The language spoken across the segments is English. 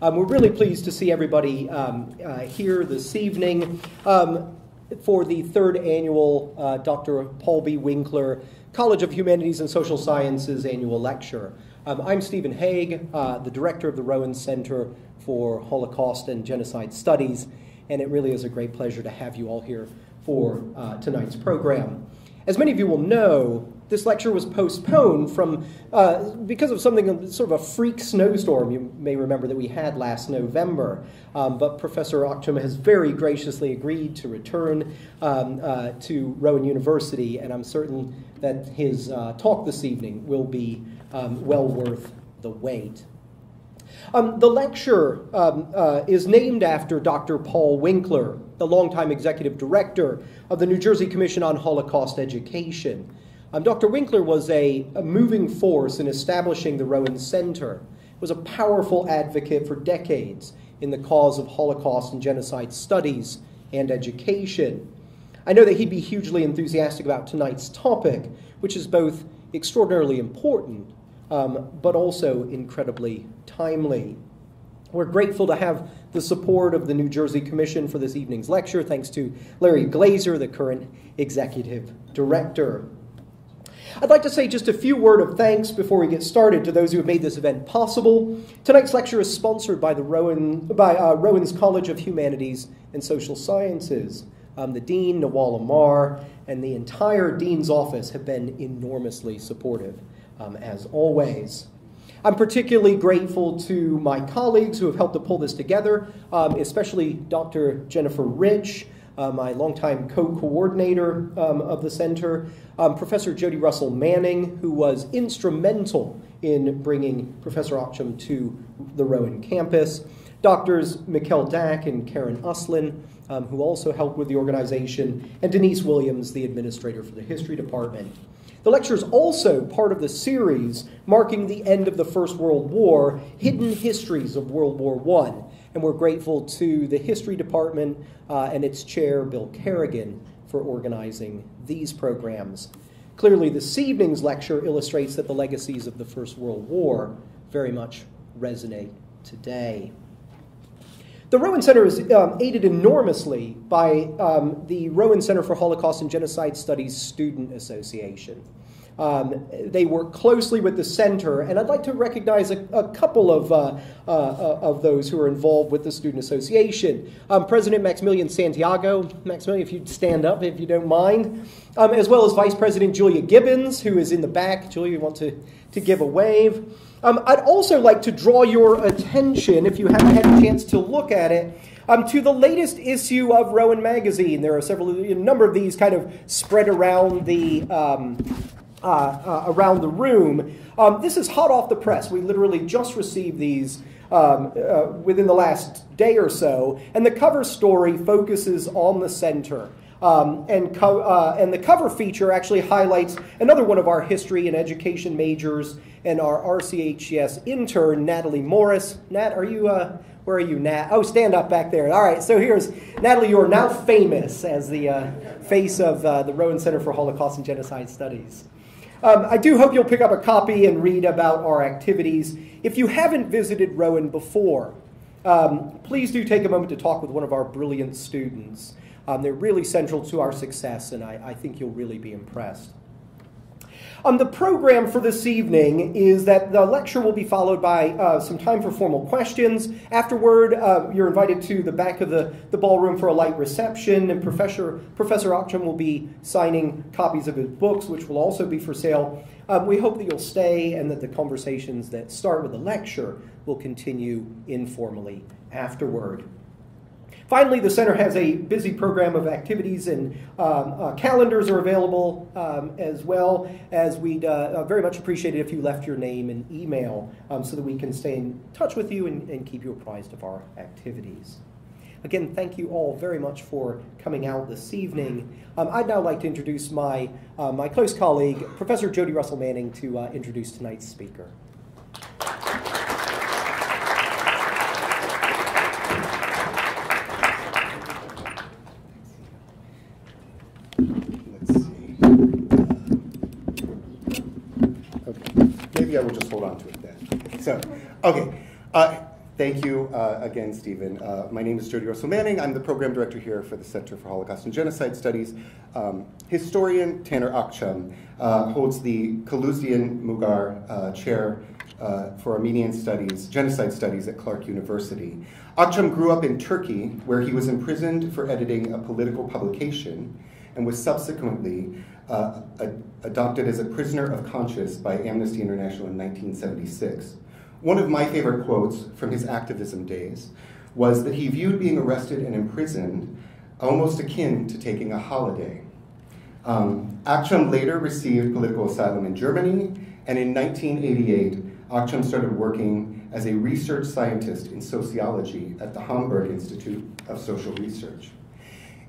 Um, we're really pleased to see everybody um, uh, here this evening um, for the third annual uh, Dr. Paul B. Winkler College of Humanities and Social Sciences annual lecture. Um, I'm Stephen Hague, uh, the director of the Rowan Center for Holocaust and Genocide Studies, and it really is a great pleasure to have you all here for uh, tonight's program. As many of you will know, this lecture was postponed from uh, because of something sort of a freak snowstorm you may remember that we had last November. Um, but Professor Akçam has very graciously agreed to return um, uh, to Rowan University, and I'm certain that his uh, talk this evening will be um, well worth the wait. Um, the lecture um, uh, is named after Dr. Paul Winkler, the longtime executive director of the New Jersey Commission on Holocaust Education. Um, Dr. Winkler was a, a, moving force in establishing the Rowan Center, He was a powerful advocate for decades in the cause of Holocaust and genocide studies and education. I know that he'd be hugely enthusiastic about tonight's topic, which is both extraordinarily important um, but also incredibly timely. We're grateful to have the support of the New Jersey Commission for this evening's lecture, thanks to Larry Glazer, the current executive director. I'd like to say just a few words of thanks before we get started to those who have made this event possible. Tonight's lecture is sponsored by the Rowan, by uh, Rowan's College of Humanities and Social Sciences. Um, the dean, Nawal Amar, and the entire dean's office have been enormously supportive, um, as always. I'm particularly grateful to my colleagues who have helped to pull this together, um, especially Dr. Jennifer Rich, my longtime co-coordinator um, of the center, um, Professor Jody Russell Manning, who was instrumental in bringing Professor Akçam to the Rowan campus, Doctors Mikkel Dack and Karen Uslin, um, who also helped with the organization, and Denise Williams, the administrator for the history department. The lecture is also part of the series marking the end of the First World War, Hidden Histories of World War I. And we're grateful to the history department uh, and its chair, Bill Kerrigan, for organizing these programs. Clearly, this evening's lecture illustrates that the legacies of the First World War very much resonate today. The Rowan Center is um, aided enormously by um, the Rowan Center for Holocaust and Genocide Studies Student Association. Um, they work closely with the center, and I'd like to recognize a, a couple of, uh, uh, of those who are involved with the Student Association. Um, President Maximilian Santiago, Maximilian, if you'd stand up if you don't mind, um, as well as Vice President Julia Gibbons, who is in the back. Julia, you want to, to give a wave? Um, I'd also like to draw your attention, if you haven't had a chance to look at it, um, to the latest issue of Rowan Magazine. There are several, a number of these kind of spread around the um, uh, uh, around the room. Um, this is hot off the press. We literally just received these um, uh, within the last day or so, and the cover story focuses on the center. Um, and, uh, and the cover feature actually highlights another one of our history and education majors and our RCHS intern, Natalie Morris. Nat, are you, uh, where are you, Nat? Oh, stand up back there. All right, so here's Natalie. You are now famous as the uh, face of uh, the Rowan Center for Holocaust and Genocide Studies. Um, I do hope you'll pick up a copy and read about our activities. If you haven't visited Rowan before, um, please do take a moment to talk with one of our brilliant students. Um, they're really central to our success, and I, I think you'll really be impressed. Um, the program for this evening is that the lecture will be followed by uh, some time for formal questions. Afterward, uh, you're invited to the back of the, the ballroom for a light reception, and Professor, Professor Akçam will be signing copies of his books, which will also be for sale. Um, we hope that you'll stay and that the conversations that start with the lecture will continue informally afterward. Finally, the center has a busy program of activities and um, uh, calendars are available um, as well as we'd uh, uh, very much appreciate it if you left your name and email um, so that we can stay in touch with you and, and keep you apprised of our activities. Again, thank you all very much for coming out this evening. Um, I'd now like to introduce my, uh, my close colleague, Professor Jody Russell Manning, to uh, introduce tonight's speaker. maybe I will just hold on to it then. So, okay. Uh, Thank you uh, again, Stephen. Uh, my name is Jody Russell Manning. I'm the program director here for the Center for Holocaust and Genocide Studies. Um, historian Taner Akçam uh, holds the Kaloosdian Mugar uh, Chair uh, for Armenian Studies, Genocide Studies at Clark University. Akçam grew up in Turkey, where he was imprisoned for editing a political publication and was subsequently uh, adopted as a prisoner of conscience by Amnesty International in 1976. One of my favorite quotes from his activism days was that he viewed being arrested and imprisoned almost akin to taking a holiday. Um, Akçam later received political asylum in Germany, and in 1988, Akçam started working as a research scientist in sociology at the Hamburg Institute of Social Research.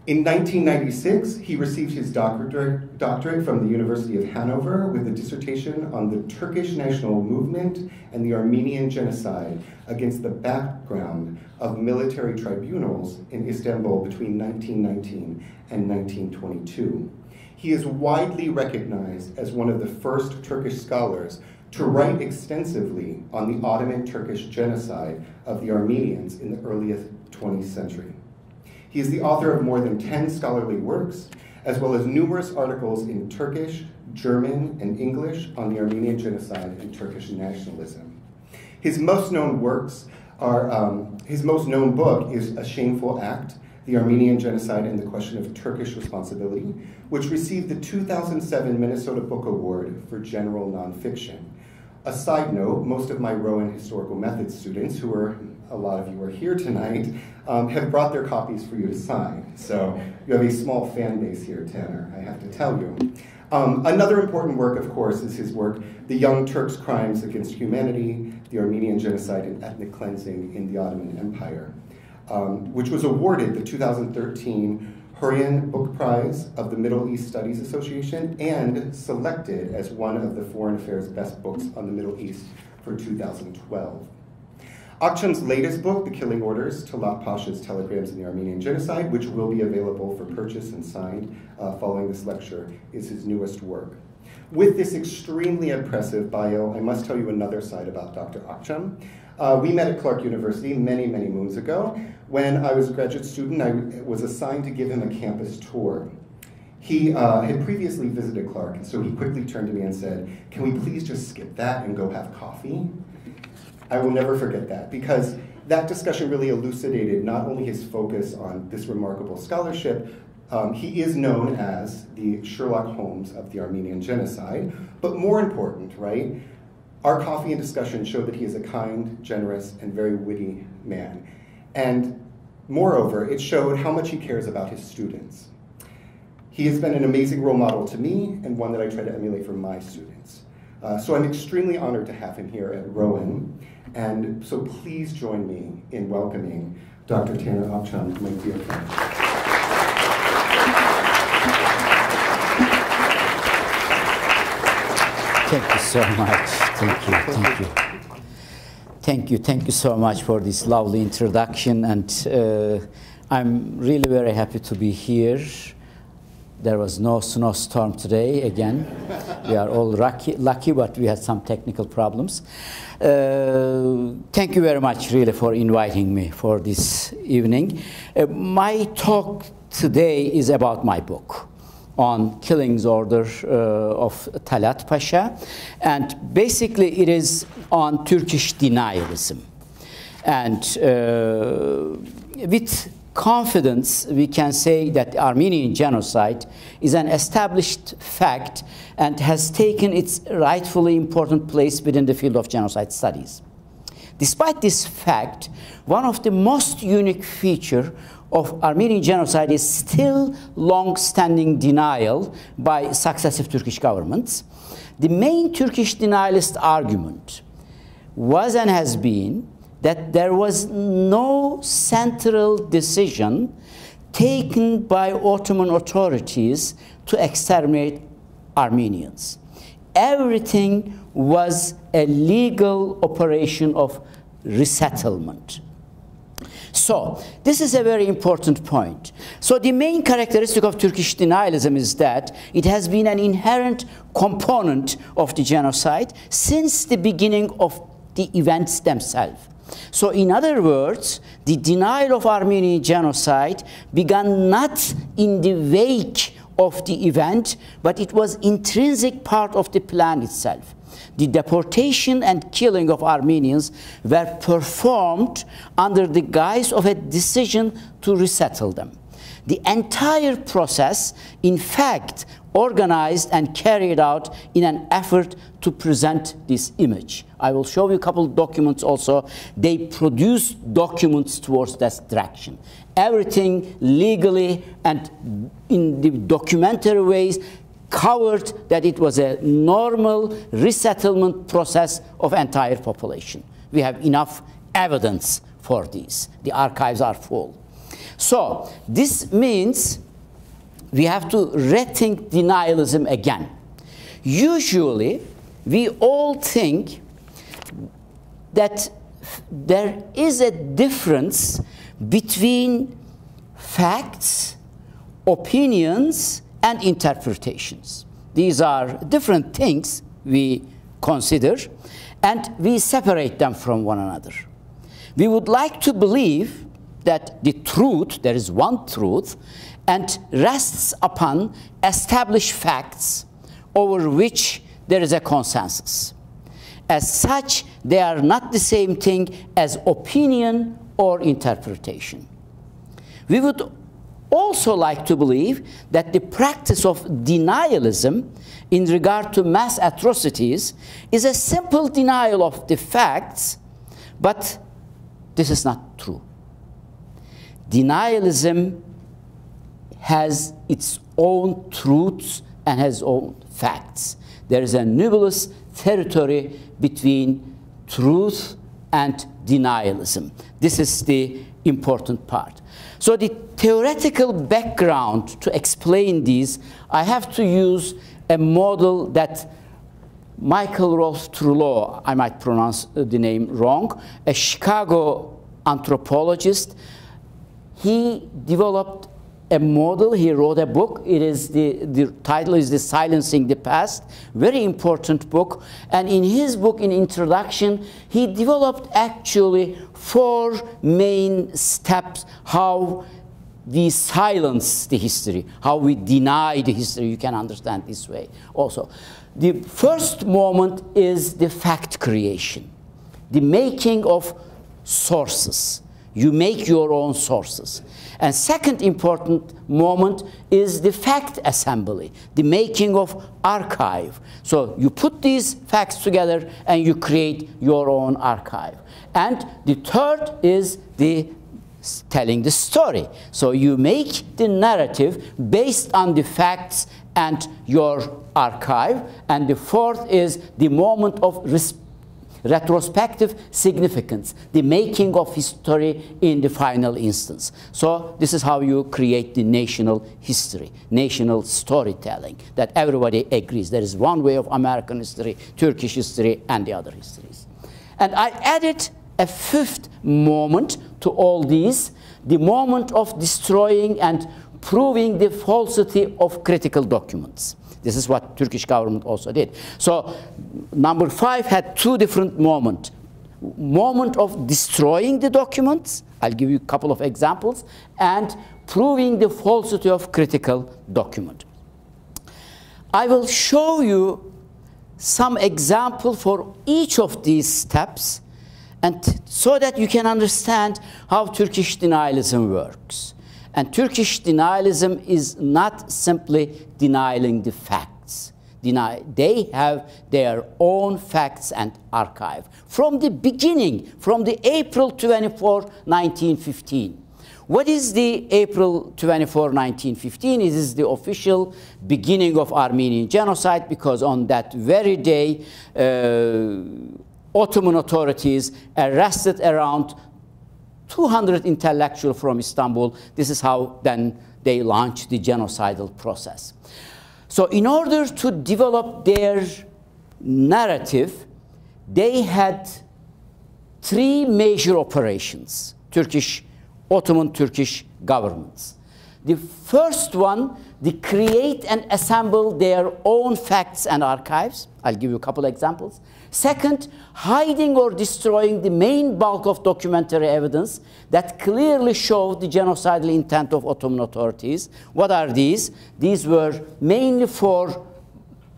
In 1996, he received his doctorate, doctorate from the University of Hanover with a dissertation on the Turkish national movement and the Armenian genocide against the background of military tribunals in Istanbul between 1919 and 1922. He is widely recognized as one of the first Turkish scholars to write extensively on the Ottoman Turkish genocide of the Armenians in the earliest 20th century. He is the author of more than 10 scholarly works, as well as numerous articles in Turkish, German, and English on the Armenian genocide and Turkish nationalism. His most known works are, um, his most known book is A Shameful Act, the Armenian Genocide and the Question of Turkish Responsibility, which received the 2007 Minnesota Book Award for General Nonfiction. A side note, most of my Rowan Historical Methods students, who are a lot of you are here tonight, um, have brought their copies for you to sign. So you have a small fan base here, Taner, I have to tell you. Um, another important work, of course, is his work, The Young Turks' Crimes Against Humanity, the Armenian Genocide and Ethnic Cleansing in the Ottoman Empire, um, which was awarded the 2013 Hourani Book Prize of the Middle East Studies Association and selected as one of the Foreign Affairs Best Books on the Middle East for 2012. Akçam's latest book, The Killing Orders, Talat Pasha's Telegrams in the Armenian Genocide, which will be available for purchase and signed uh, following this lecture, is his newest work. With this extremely impressive bio, I must tell you another side about Dr. Akçam. Uh, we met at Clark University many, many moons ago. When I was a graduate student, I was assigned to give him a campus tour. He uh, had previously visited Clark, and so he quickly turned to me and said, Can we please just skip that and go have coffee? I will never forget that because that discussion really elucidated not only his focus on this remarkable scholarship, um, he is known as the Sherlock Holmes of the Armenian genocide, but more important, right? Our coffee and discussion showed that he is a kind, generous, and very witty man. And moreover, it showed how much he cares about his students. He has been an amazing role model to me and one that I try to emulate for my students. Uh, so I'm extremely honored to have him here at Rowan. And so please join me in welcoming Dr. Taner Akçam, my dear friend. Thank you so much. Thank you. Thank you. Thank you. Thank you so much for this lovely introduction. And uh, I'm really very happy to be here. There was no snowstorm today again. we are all lucky, lucky, but we had some technical problems. Uh, thank you very much, really, for inviting me for this evening. Uh, my talk today is about my book on killings order uh, of Talat Pasha, and basically it is on Turkish denialism. And uh, with confidence, we can say that the Armenian genocide is an established fact and has taken its rightfully important place within the field of genocide studies. Despite this fact, one of the most unique features of Armenian genocide is still long-standing denial by successive Turkish governments. The main Turkish denialist argument was and has been that there was no central decision taken by Ottoman authorities to exterminate Armenians. Everything was a legal operation of resettlement. So, this is a very important point. So, the main characteristic of Turkish denialism is that it has been an inherent component of the genocide since the beginning of the events themselves. So, in other words, the denial of Armenian genocide began not in the wake of the event, but it was intrinsic part of the plan itself. The deportation and killing of Armenians were performed under the guise of a decision to resettle them. The entire process, in fact, organized and carried out in an effort to present this image. I will show you a couple of documents also. They produced documents towards that direction. Everything legally and in the documentary ways covered that it was a normal resettlement process of entire population. We have enough evidence for this. The archives are full. So this means we have to rethink denialism again. Usually, we all think that there is a difference between facts, opinions, and interpretations. These are different things we consider, and we separate them from one another. We would like to believe that the truth, there is one truth, and rests upon established facts over which there is a consensus. As such, they are not the same thing as opinion or interpretation. We would also like to believe that the practice of denialism in regard to mass atrocities is a simple denial of the facts, but this is not true. Denialism has its own truths and has own facts. There is a nebulous territory between truth and denialism. This is the important part. So the theoretical background to explain these, I have to use a model that Michel-Rolph Trouillot, I might pronounce uh, the name wrong, a Chicago anthropologist, he developed a model. He wrote a book. It is the, the title is The Silencing the Past. Very important book. And in his book, in introduction, he developed actually four main steps how we silence the history, how we deny the history. You can understand this way also. The first moment is the fact creation, the making of sources. You make your own sources. And second important moment is the fact assembly, the making of archive. So you put these facts together and you create your own archive. And the third is the telling the story. So you make the narrative based on the facts and your archive. And the fourth is the moment of retrospective significance, the making of history in the final instance. So this is how you create the national history, national storytelling, that everybody agrees. There is one way of American history, Turkish history, and the other histories. And I added a fifth moment to all these, the moment of destroying and proving the falsity of critical documents. This is what Turkish government also did. So number five had two different moments. Moment of destroying the documents, I'll give you a couple of examples, and proving the falsity of critical document. I will show you some example for each of these steps and so that you can understand how Turkish denialism works. And Turkish denialism is not simply denying the facts. Deny, they have their own facts and archive. From the beginning, from the April 24, 1915. What is the April 24, 1915? It is the official beginning of Armenian genocide because on that very day, uh, Ottoman authorities arrested around 200 intellectuals from Istanbul. This is how then they launched the genocidal process. So in order to develop their narrative, they had three major operations, Turkish, Ottoman Turkish governments. The first one, they create and assemble their own facts and archives. I'll give you a couple examples. Second, hiding or destroying the main bulk of documentary evidence that clearly showed the genocidal intent of Ottoman authorities. What are these? These were mainly four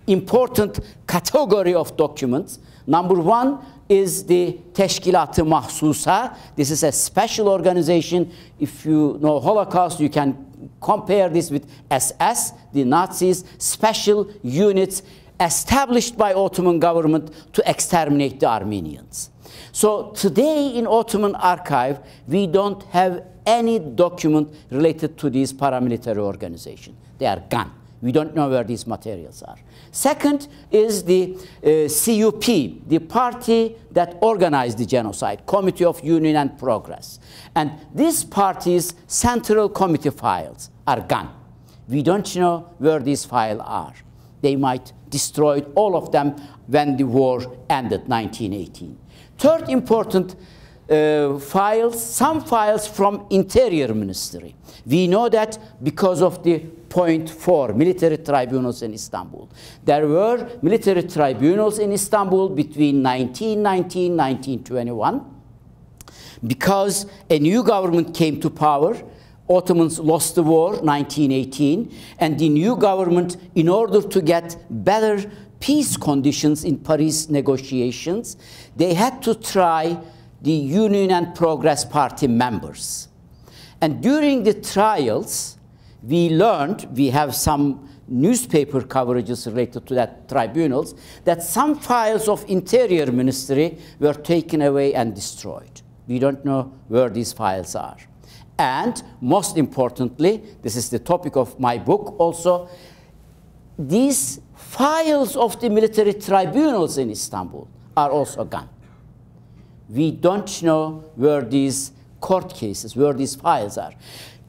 important category of documents. Number one is the Teşkilat-ı Mahsusa. This is a special organization. If you know Holocaust, you can compare this with SS, the Nazis, special units established by Ottoman government to exterminate the Armenians. So today in Ottoman archive, we don't have any document related to these paramilitary organizations. They are gone. We don't know where these materials are. Second is the uh, CUP, the party that organized the genocide, Committee of Union and Progress. And this party's central committee files are gone. We don't know where these files are. They might destroy all of them when the war ended, 1918. Third important uh, files, some files from Interior Ministry. We know that because of the point four, military tribunals in Istanbul. There were military tribunals in Istanbul between 1919 1921 because a new government came to power Ottomans lost the war 1918 and the new government in order to get better peace conditions in Paris negotiations they had to try the Union and Progress Party members. And during the trials we learned we have some newspaper coverages related to that tribunals that some files of interior ministry were taken away and destroyed. We don't know where these files are and most importantly, this is the topic of my book also, these files of the military tribunals in Istanbul are also gone. We don't know where these court cases, where these files are.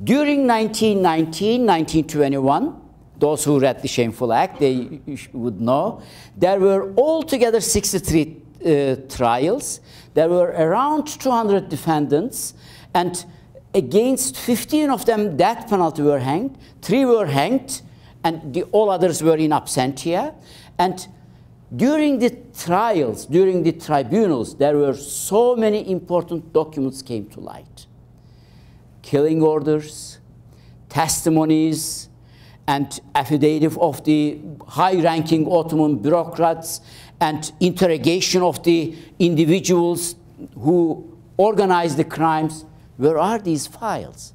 During 1919, 1921, those who read the Shameful Act, they would know, there were altogether 63 uh, trials. There were around 200 defendants, and against 15 of them, death penalty were hanged, three were hanged, and the, all others were in absentia. And during the trials, during the tribunals, there were so many important documents came to light. Killing orders, testimonies, and affidavit of the high-ranking Ottoman bureaucrats, and interrogation of the individuals who organized the crimes where are these files?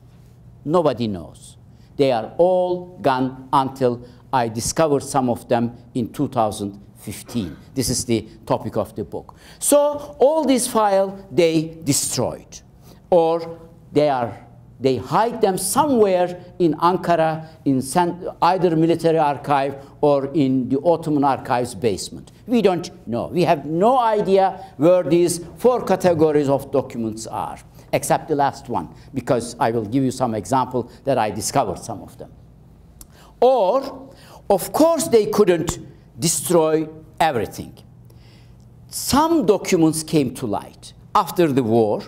Nobody knows. They are all gone until I discovered some of them in 2015. This is the topic of the book. So all these files, they destroyed. Or they are they hide them somewhere in Ankara, in either military archive or in the Ottoman archives basement. We don't know. We have no idea where these four categories of documents are except the last one, because I will give you some example that I discovered some of them. Or, of course, they couldn't destroy everything. Some documents came to light after the war.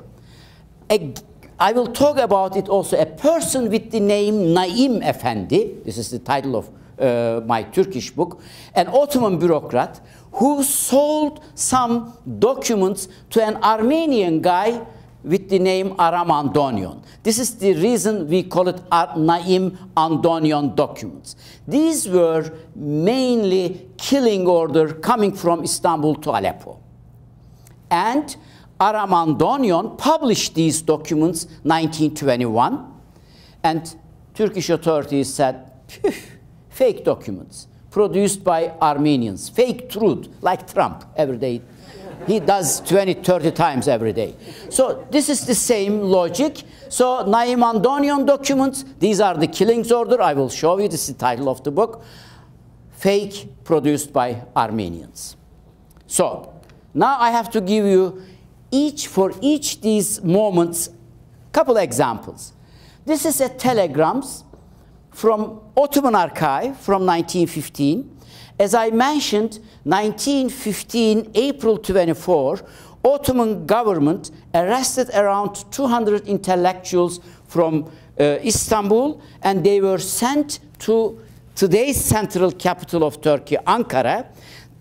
A, I will talk about it also. A person with the name Naim Efendi, this is the title of uh, my Turkish book, an Ottoman bureaucrat who sold some documents to an Armenian guy with the name Aram Andonian. This is the reason we call it Naim Andonian documents. These were mainly killing order coming from Istanbul to Aleppo. And Aram Andonian published these documents 1921 and Turkish authorities said, fake documents produced by Armenians, fake truth, like Trump every day he does 20, 30 times every day. So this is the same logic. So Naim Andonian documents, these are the killings order. I will show you, this is the title of the book. Fake produced by Armenians. So now I have to give you each, for each these moments, couple examples. This is a telegrams from Ottoman archive from 1915 as I mentioned, 1915, April 24, Ottoman government arrested around 200 intellectuals from uh, Istanbul, and they were sent to today's central capital of Turkey, Ankara,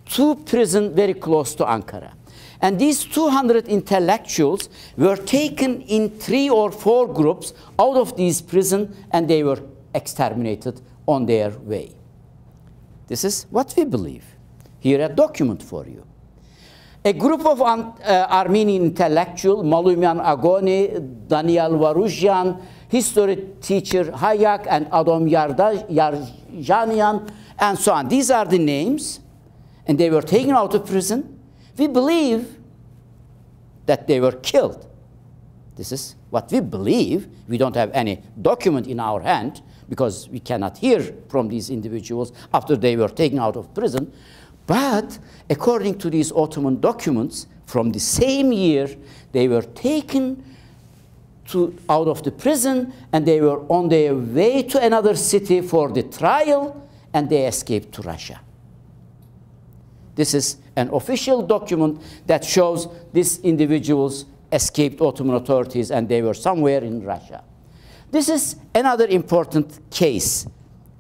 to prison very close to Ankara. And these 200 intellectuals were taken in three or four groups out of these prison and they were exterminated on their way. This is what we believe. Here a document for you. A group of uh, Armenian intellectuals, Malumian Agoni, Daniel Varuzhan, history teacher Hayak and Adam Yarjanian, and so on. These are the names, and they were taken out of prison we believe that they were killed. This is what we believe. We don't have any document in our hand because we cannot hear from these individuals after they were taken out of prison. But according to these Ottoman documents from the same year, they were taken to, out of the prison and they were on their way to another city for the trial and they escaped to Russia. This is an official document that shows these individuals escaped Ottoman authorities and they were somewhere in Russia. This is another important case.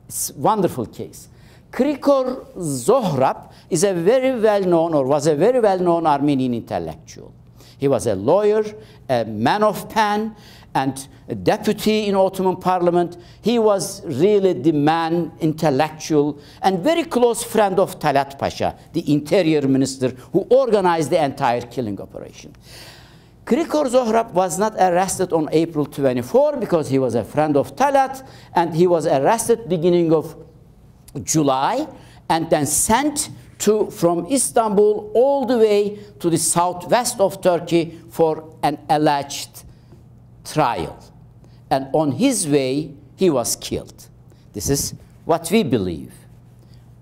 It's a wonderful case. Krikor Zohrab is a very well-known or was a very well-known Armenian intellectual. He was a lawyer, a man of pen, and a deputy in Ottoman parliament. He was really the man, intellectual, and very close friend of Talat Pasha, the interior minister who organized the entire killing operation. Krikor Zohrab was not arrested on April 24 because he was a friend of Talat, and he was arrested beginning of July, and then sent to, from Istanbul all the way to the southwest of Turkey for an alleged trial. And on his way, he was killed. This is what we believe.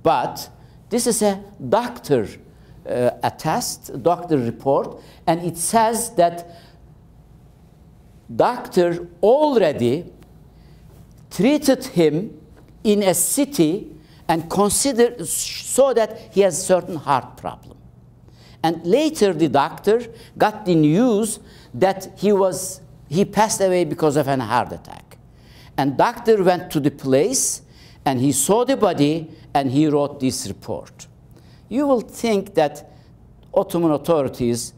But this is a doctor uh, attest, doctor report, and it says that doctor already treated him in a city and considered so that he has certain heart problem. And later the doctor got the news that he was he passed away because of an heart attack. And doctor went to the place and he saw the body and he wrote this report. You will think that Ottoman authorities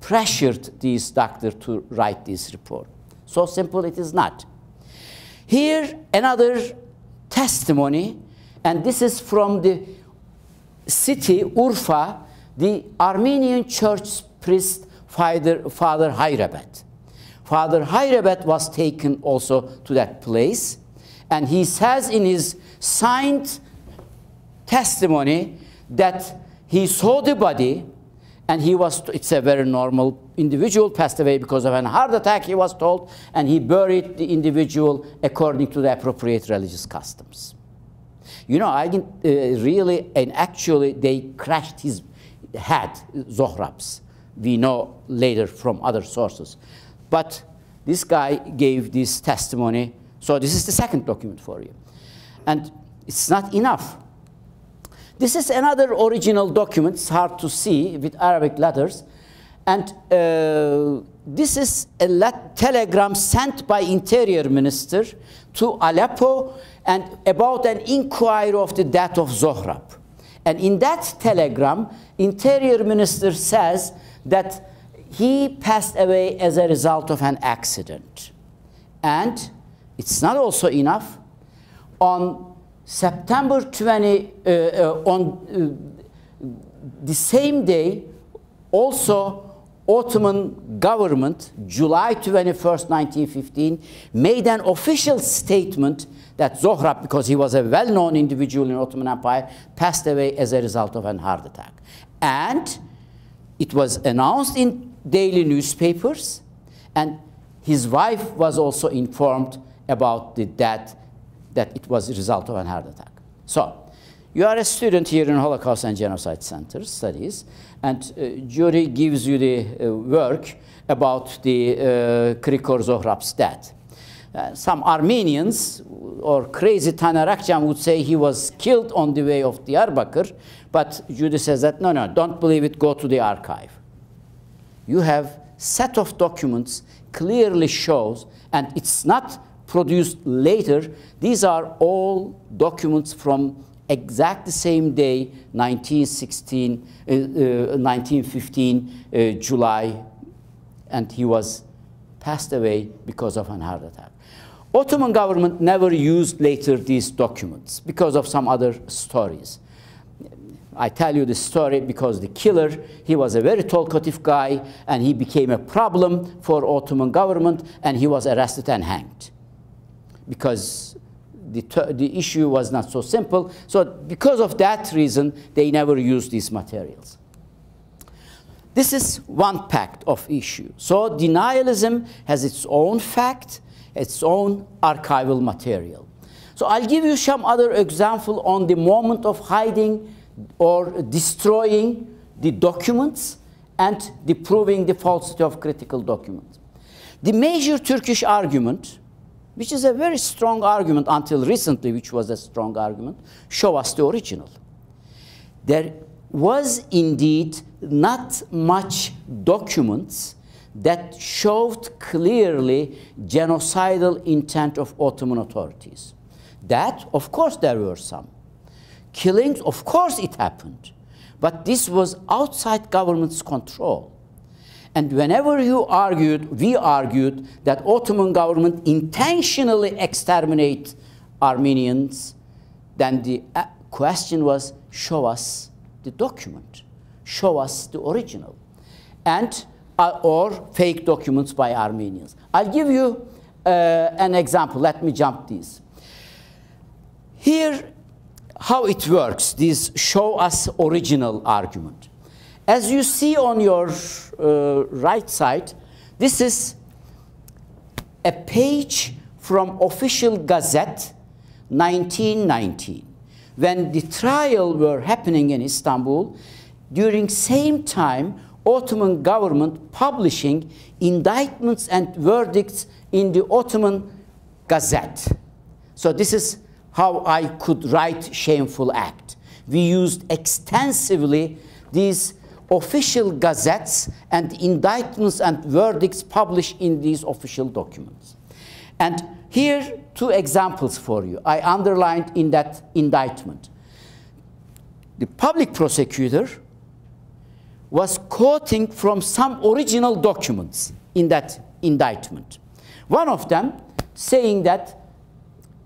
pressured this doctor to write this report. So simple it is not. Here, another testimony, and this is from the city, Urfa, the Armenian church priest, Father, Father Hayrabat. Father Hayrabat was taken also to that place. And he says in his signed testimony that he saw the body and he was, it's a very normal individual, passed away because of an heart attack, he was told, and he buried the individual according to the appropriate religious customs. You know, I uh, really, and actually, they crashed his head, Zohrab's. We know later from other sources. But this guy gave this testimony. So this is the second document for you. And it's not enough. This is another original document. It's hard to see with Arabic letters. And uh, this is a telegram sent by Interior Minister to Aleppo and about an inquiry of the death of Zohrab. And in that telegram, Interior Minister says that he passed away as a result of an accident. And it's not also enough. On September 20, uh, uh, on uh, the same day, also Ottoman government, July 21st, 1915, made an official statement that Zohrab, because he was a well-known individual in Ottoman Empire, passed away as a result of a heart attack. And it was announced in daily newspapers, and his wife was also informed about the death, that it was a result of a heart attack. So, you are a student here in Holocaust and Genocide Center studies, and uh, jury gives you the uh, work about the uh, Krikor Zohrab's death. Uh, some Armenians or crazy Taner Akçam would say he was killed on the way of Diyarbakir, but Judy says that no, no, don't believe it, go to the archive you have set of documents clearly shows, and it's not produced later, these are all documents from exact the same day, 1916, uh, uh, 1915, uh, July, and he was passed away because of an heart attack. Ottoman government never used later these documents because of some other stories. I tell you this story because the killer, he was a very talkative guy and he became a problem for Ottoman government and he was arrested and hanged because the, the issue was not so simple. So because of that reason, they never used these materials. This is one pact of issue. So denialism has its own fact, its own archival material. So I'll give you some other example on the moment of hiding or destroying the documents and the proving the falsity of critical documents. The major Turkish argument, which is a very strong argument until recently, which was a strong argument, show us the original. There was indeed not much documents that showed clearly genocidal intent of Ottoman authorities. That, of course, there were some. Killings, of course, it happened. But this was outside government's control. And whenever you argued, we argued that Ottoman government intentionally exterminate Armenians, then the uh, question was, show us the document, show us the original. And uh, or fake documents by Armenians. I'll give you uh, an example. Let me jump this. Here, how it works, this show us original argument. As you see on your uh, right side, this is a page from official gazette 1919 when the trial were happening in istanbul during same time Ottoman government publishing indictments and verdicts in the Ottoman Gazette. So this is how I could write shameful act. We used extensively these official gazettes and indictments and verdicts published in these official documents. And here, two examples for you. I underlined in that indictment. The public prosecutor was quoting from some original documents in that indictment. One of them saying that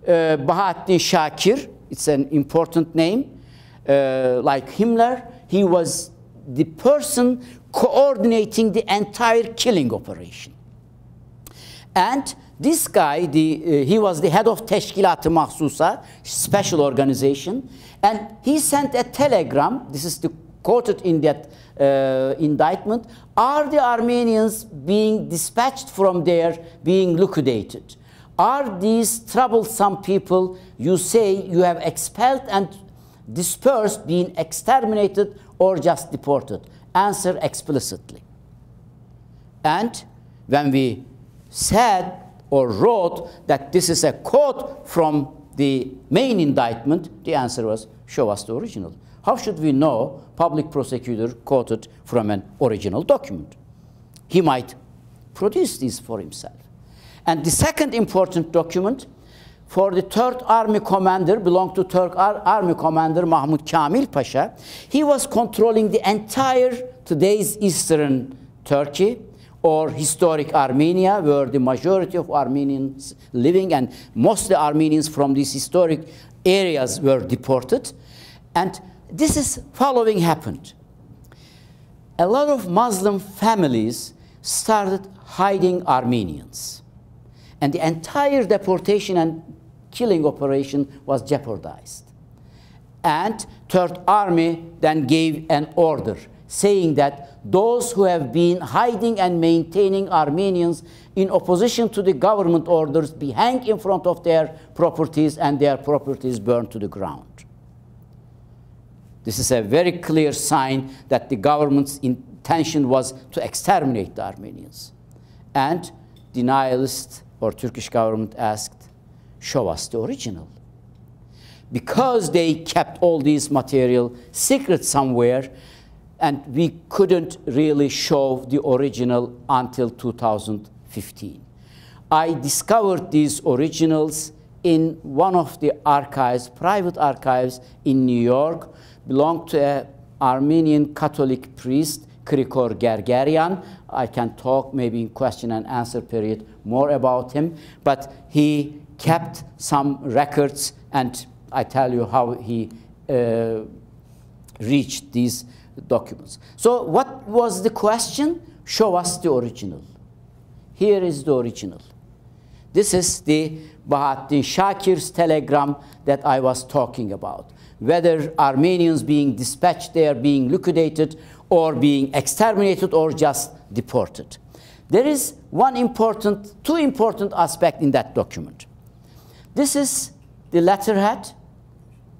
uh, Bahattin Shakir, it's an important name, uh, like Himmler, he was the person coordinating the entire killing operation. And this guy, the, uh, he was the head of Teşkilat-ı Mahsusa, special organization, and he sent a telegram, this is the quoted in that uh, indictment, are the Armenians being dispatched from there, being liquidated? Are these troublesome people you say you have expelled and dispersed, being exterminated, or just deported? Answer explicitly. And when we said or wrote that this is a quote from the main indictment, the answer was show us the original. How should we know public prosecutor quoted from an original document? He might produce this for himself. And the second important document for the third army commander belonged to third army commander Mahmud Kamil Pasha. He was controlling the entire today's eastern Turkey or historic Armenia, where the majority of Armenians living and mostly Armenians from these historic areas were deported. And this is following happened. A lot of Muslim families started hiding Armenians. And the entire deportation and killing operation was jeopardized. And Third Army then gave an order saying that those who have been hiding and maintaining Armenians in opposition to the government orders be hanged in front of their properties and their properties burned to the ground. This is a very clear sign that the government's intention was to exterminate the Armenians. And denialist or Turkish government asked, show us the original. Because they kept all these material secret somewhere, and we couldn't really show the original until 2015. I discovered these originals in one of the archives, private archives in New York, belonged to an Armenian Catholic priest, Krikor Gergerian. I can talk maybe in question and answer period more about him, but he kept some records and I tell you how he uh, reached these documents. So what was the question? Show us the original. Here is the original. This is the Bahattin Shakir's telegram that I was talking about. Whether Armenians being dispatched there, being liquidated, or being exterminated, or just deported. There is one important, two important aspect in that document. This is the letterhead,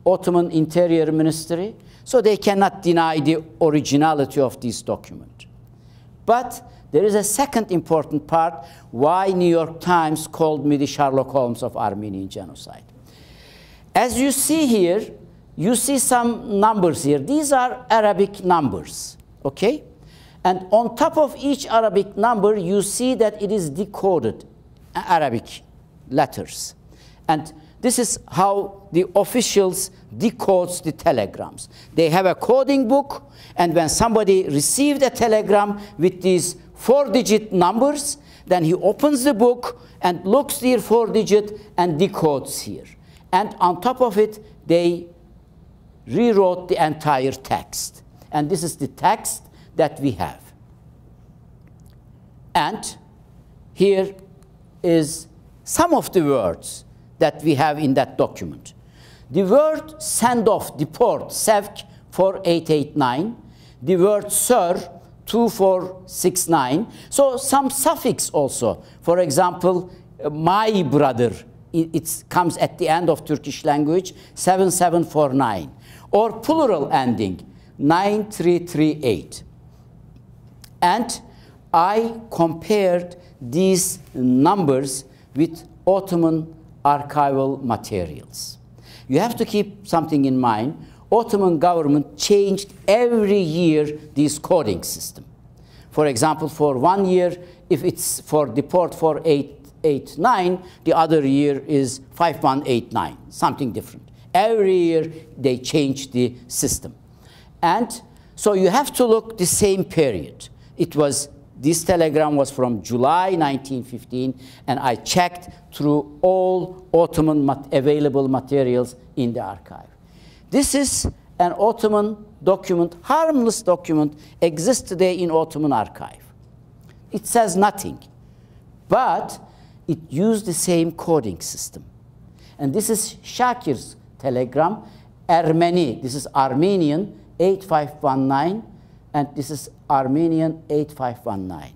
Ottoman Interior Ministry, so they cannot deny the originality of this document. But there is a second important part why New York Times called me the Sherlock Holmes of Armenian genocide. As you see here, you see some numbers here. These are Arabic numbers, okay? And on top of each Arabic number, you see that it is decoded uh, Arabic letters. And this is how the officials decodes the telegrams. They have a coding book, and when somebody received a telegram with these four-digit numbers, then he opens the book and looks the four-digit and decodes here. And on top of it, they rewrote the entire text. And this is the text that we have. And here is some of the words that we have in that document. The word send off, deport, SEVK 4889, the word sir 2469. So some suffix also. For example, uh, my brother, it comes at the end of Turkish language, 7749. Or plural ending, 9338. And I compared these numbers with Ottoman archival materials. You have to keep something in mind. Ottoman government changed every year this coding system. For example, for one year, if it's for deport 4889, the other year is 5189, something different. Every year they change the system. And so you have to look the same period. It was this telegram was from July 1915, and I checked through all Ottoman mat available materials in the archive. This is an Ottoman document, harmless document, exists today in Ottoman archive. It says nothing, but it used the same coding system. And this is Shakir's telegram, Ermeni, this is Armenian, 8519, and this is Armenian 8519.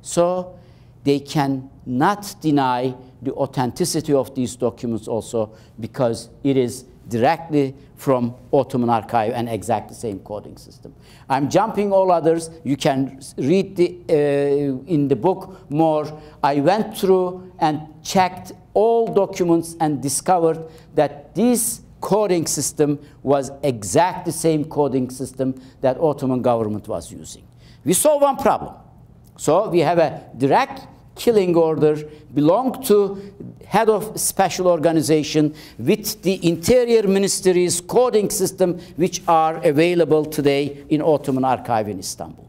So they cannot deny the authenticity of these documents also because it is directly from Ottoman archive and exactly same coding system. I'm jumping all others. You can read the, uh, in the book more. I went through and checked all documents and discovered that these coding system was exact the same coding system that Ottoman government was using. We saw one problem. So we have a direct killing order belong to head of special organization with the interior ministry's coding system which are available today in Ottoman archive in Istanbul.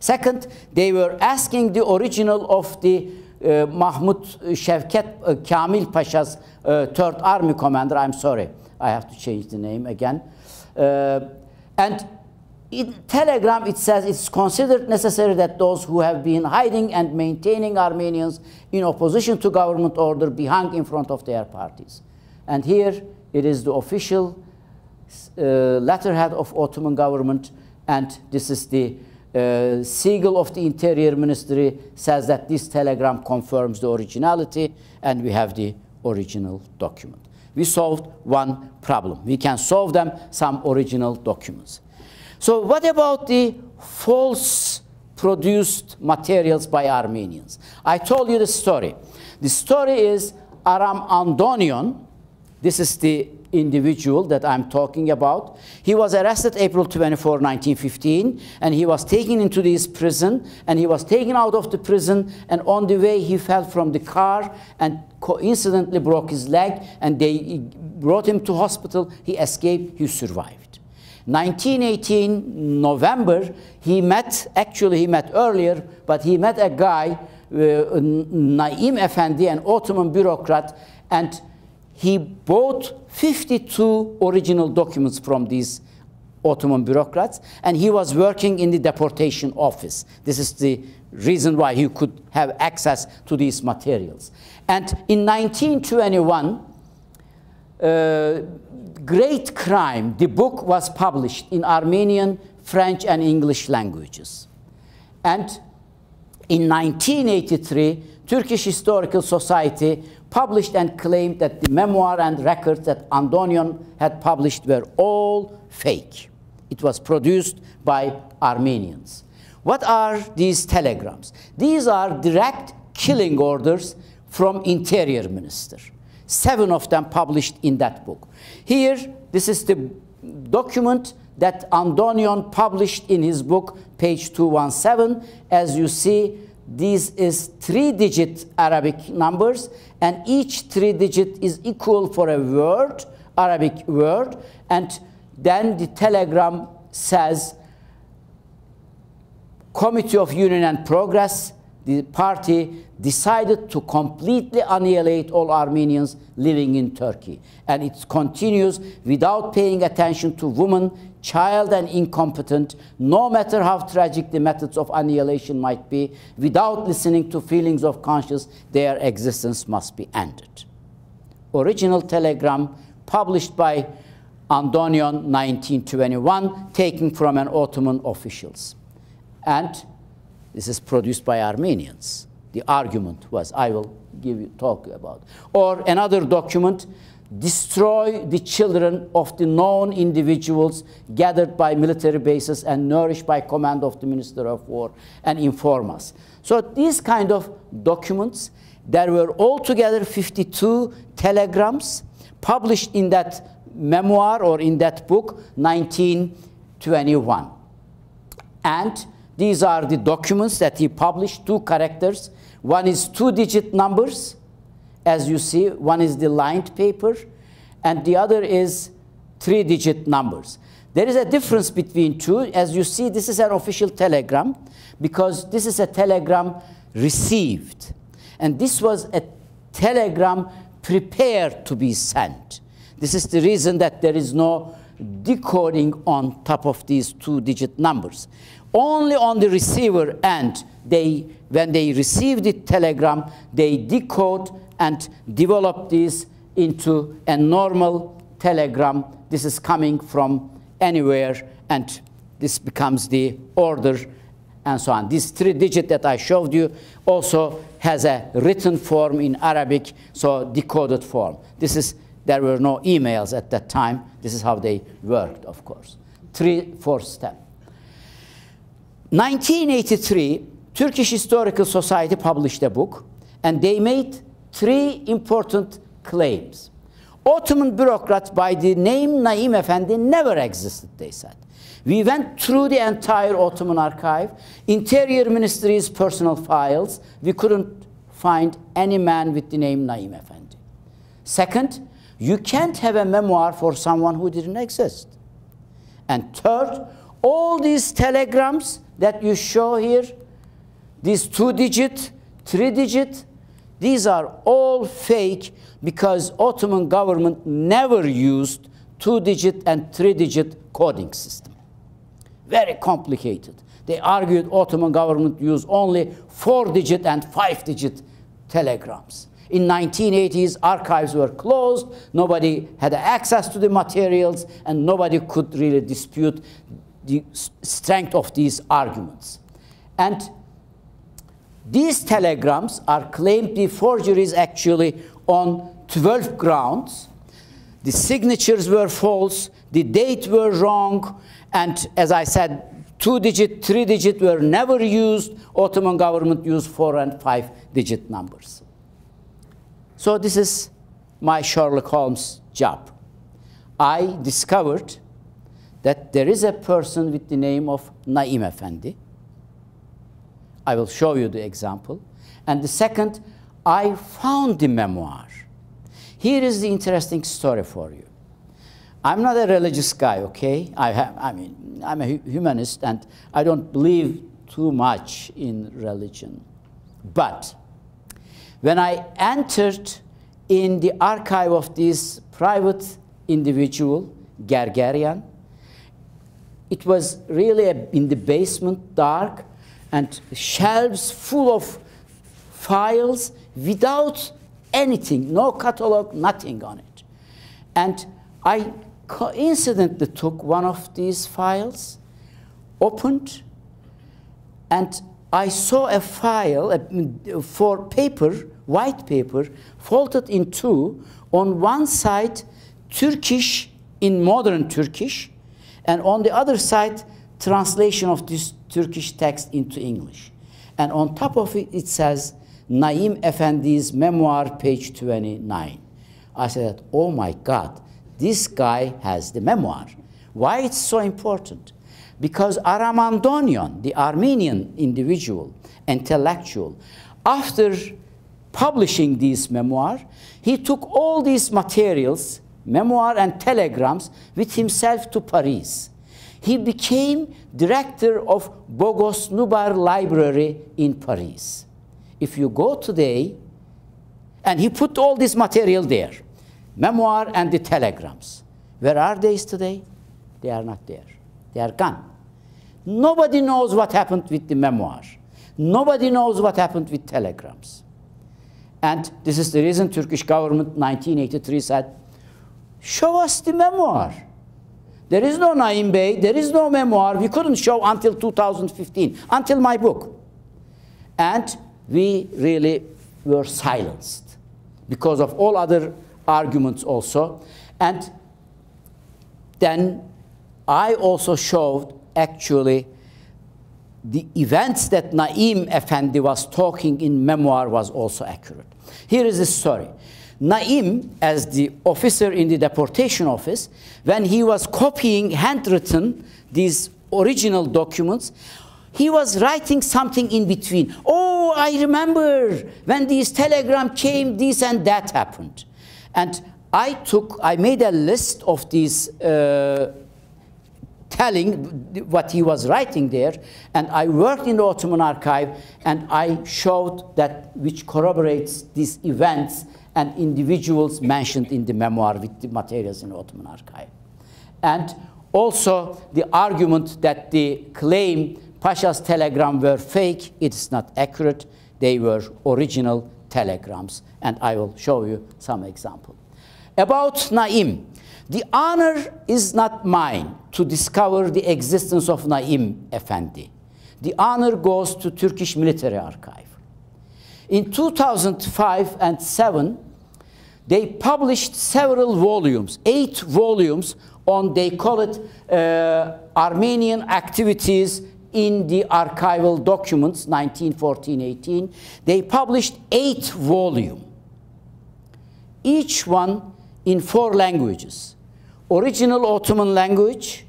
Second, they were asking the original of the Mahmud Şevket uh, Kamil Pasha's uh, Third Army Commander. I'm sorry, I have to change the name again. And in Telegram, it says it's considered necessary that those who have been hiding and maintaining Armenians in opposition to government order be hung in front of their parties. And here it is the official uh, letterhead of Ottoman government, and this is the uh, of the Interior Ministry says that this telegram confirms the originality, and we have the original document. We solved one problem. We can solve them some original documents. So what about the false produced materials by Armenians? I told you the story. The story is Aram Andonian. This is the individual that I'm talking about. He was arrested April 24, 1915, and he was taken into this prison, and he was taken out of the prison, and on the way he fell from the car and coincidentally broke his leg, and they brought him to hospital. He escaped, he survived. 1918 November, he met, actually he met earlier, but he met a guy, uh, Naim Effendi, an Ottoman bureaucrat, and he bought 52 original documents from these Ottoman bureaucrats, and he was working in the deportation office. This is the reason why he could have access to these materials. And in 1921, uh, Great Crime, the book was published in Armenian, French, and English languages. And in 1983, Turkish Historical Society published and claimed that the memoir and records that Andonian had published were all fake. It was produced by Armenians. What are these telegrams? These are direct killing orders from interior minister. Seven of them published in that book. Here, this is the document that Andonian published in his book, page 217. As you see, this is three-digit Arabic numbers, and each three-digit is equal for a word, Arabic word, and then the telegram says, Committee of Union and Progress, the party decided to completely annihilate all Armenians living in Turkey. And it continues without paying attention to women, child, and incompetent, no matter how tragic the methods of annihilation might be, without listening to feelings of conscience, their existence must be ended. Original telegram published by Andonian 1921, taken from an Ottoman officials. And this is produced by Armenians. The argument was, I will give you talk about. Or another document, destroy the children of the known individuals gathered by military bases and nourished by command of the Minister of War and inform us. So these kind of documents, there were altogether 52 telegrams published in that memoir or in that book, 1921. And these are the documents that he published, two characters. One is two-digit numbers, as you see. One is the lined paper, and the other is three-digit numbers. There is a difference between two. As you see, this is an official telegram because this is a telegram received. And this was a telegram prepared to be sent. This is the reason that there is no decoding on top of these two-digit numbers. Only on the receiver end, they, when they receive the telegram, they decode and develop this into a normal telegram. This is coming from anywhere, and this becomes the order and so on. This three digit that I showed you also has a written form in Arabic, so decoded form. This is, there were no emails at that time. This is how they worked, of course. Three, four step. 1983, Turkish Historical Society published a book, and they made three important claims. Ottoman bureaucrats by the name Naim Effendi never existed, they said. We went through the entire Ottoman archive, Interior Ministry's personal files. We couldn't find any man with the name Naim Effendi. Second, you can't have a memoir for someone who didn't exist. And third, all these telegrams that you show here, these two digit, three digit, these are all fake because Ottoman government never used two digit and three digit coding system. Very complicated. They argued Ottoman government used only four digit and five digit telegrams. In 1980s, archives were closed, nobody had access to the materials, and nobody could really dispute the strength of these arguments. And these telegrams are claimed to be forgeries actually on 12 grounds. The signatures were false, the date were wrong, and as I said, two-digit, three-digit were never used. Ottoman government used four and five-digit numbers. So this is my Sherlock Holmes job. I discovered that there is a person with the name of Naim Effendi. I will show you the example. And the second, I found the memoir. Here is the interesting story for you. I'm not a religious guy, okay? I, have, I mean, I'm a humanist and I don't believe too much in religion. But when I entered in the archive of this private individual, Guerguerian, it was really a, in the basement, dark, and shelves full of files without anything, no catalog, nothing on it. And I coincidentally took one of these files, opened, and I saw a file for paper, white paper, folded in two. On one side, Turkish in modern Turkish, and on the other side, translation of this Turkish text into English. And on top of it, it says Naim Effendi's memoir, page 29. I said, oh my God, this guy has the memoir. Why it's so important? Because Aram Andonian, the Armenian individual, intellectual, after publishing this memoir, he took all these materials, memoir and telegrams, with himself to Paris. He became director of Bogos Nubar Library in Paris. If you go today, and he put all this material there, memoir and the telegrams. Where are they today? They are not there. They are gone. Nobody knows what happened with the memoir. Nobody knows what happened with telegrams. And this is the reason Turkish government 1983 said, show us the memoir. There is no Naim Bey, there is no memoir. We couldn't show until 2015, until my book. And we really were silenced because of all other arguments also. And then I also showed actually the events that Naim Effendi was talking in memoir was also accurate. Here is the story. Naim, as the officer in the deportation office, when he was copying handwritten these original documents, he was writing something in between. Oh, I remember when this telegram came, this and that happened. And I took, I made a list of these uh, telling what he was writing there, and I worked in the Ottoman archive, and I showed that which corroborates these events and individuals mentioned in the memoir with the materials in the Ottoman archive. And also the argument that the claim Pasha's telegram were fake, it's not accurate, they were original telegrams, and I will show you some example. About Naim, the honor is not mine to discover the existence of Naim Effendi. The honor goes to Turkish Military Archive. In 2005 and 7, they published several volumes, eight volumes on, they call it uh, Armenian activities in the archival documents, 1914-18. They published eight volumes, each one in four languages. Original Ottoman language,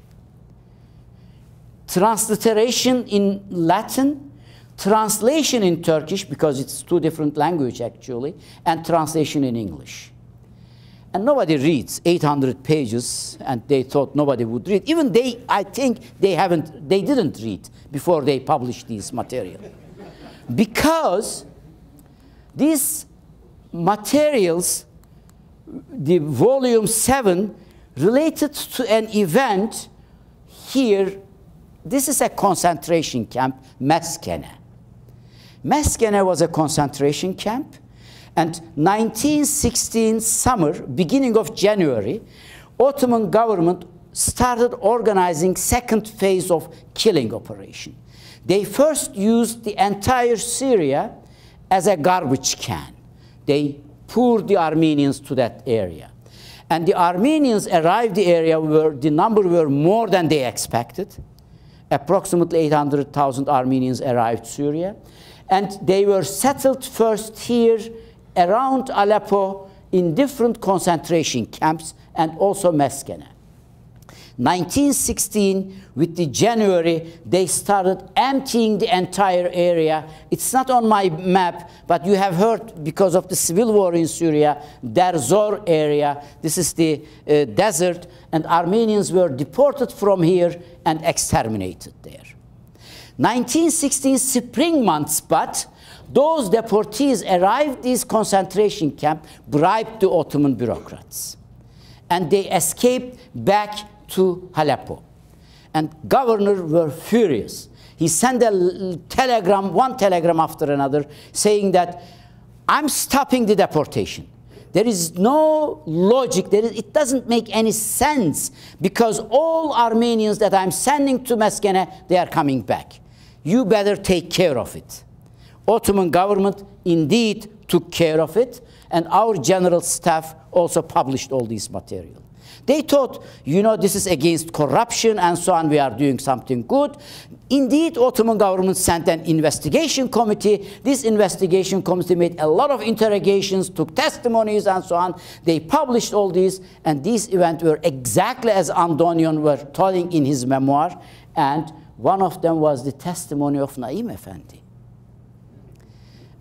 transliteration in Latin, translation in Turkish, because it's two different language actually, and translation in English. And nobody reads 800 pages, and they thought nobody would read. Even they, I think they haven't, they didn't read before they published this material. because these materials, the volume 7, related to an event here. This is a concentration camp, Meskene. Meskene was a concentration camp and 1916 summer, beginning of January, Ottoman government started organizing second phase of killing operation. They first used the entire Syria as a garbage can. They poured the Armenians to that area. And the Armenians arrived the area where the number were more than they expected. Approximately 800,000 Armenians arrived Syria. And they were settled first here around Aleppo in different concentration camps and also Meskene. 1916, with the January, they started emptying the entire area. It's not on my map, but you have heard because of the civil war in Syria, Deir Zor area. This is the uh, desert, and Armenians were deported from here and exterminated there. 1916 spring months, but those deportees arrived these concentration camp, bribed the Ottoman bureaucrats. And they escaped back to Aleppo. And governor were furious. He sent a telegram, one telegram after another, saying that I'm stopping the deportation. There is no logic. There is, it doesn't make any sense because all Armenians that I'm sending to Meskene, they are coming back. You better take care of it. Ottoman government indeed took care of it, and our general staff also published all these material. They thought, you know, this is against corruption and so on, we are doing something good. Indeed, Ottoman government sent an investigation committee. This investigation committee made a lot of interrogations, took testimonies and so on. They published all these, and these events were exactly as Andonian were telling in his memoir, and one of them was the testimony of Naim Effendi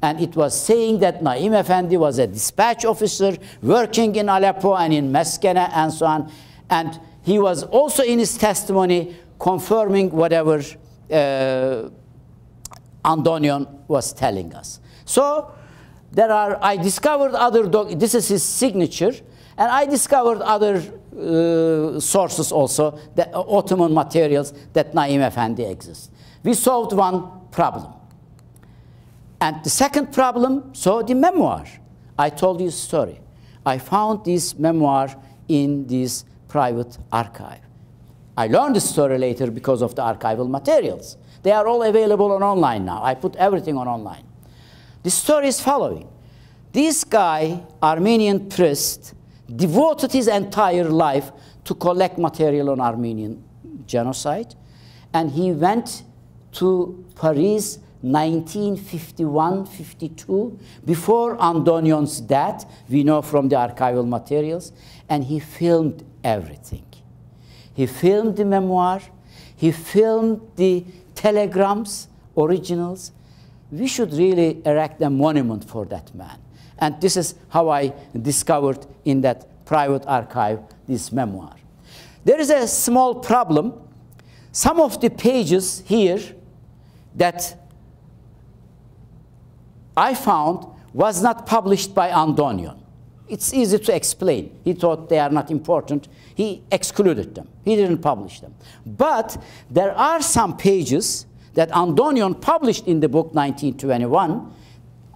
and it was saying that Naim Effendi was a dispatch officer working in Aleppo and in Meskene and so on. And he was also in his testimony confirming whatever uh, Andonian was telling us. So there are, I discovered other, this is his signature, and I discovered other Uh, sources also, the Ottoman materials that Naim Effendi exists. We solved one problem. And the second problem, so the memoir. I told you a story. I found this memoir in this private archive. I learned the story later because of the archival materials. They are all available on online now. I put everything on online. The story is following. This guy, Armenian priest, devoted his entire life to collect material on Armenian genocide, and he went to Paris 1951-52, before Andonian's death, we know from the archival materials, and he filmed everything. He filmed the memoir, he filmed the telegrams, originals. We should really erect a monument for that man. And this is how I discovered in that private archive this memoir. There is a small problem. Some of the pages here that I found was not published by Andonian. It's easy to explain. He thought they are not important. He excluded them. He didn't publish them. But there are some pages that Andonian published in the book 1921.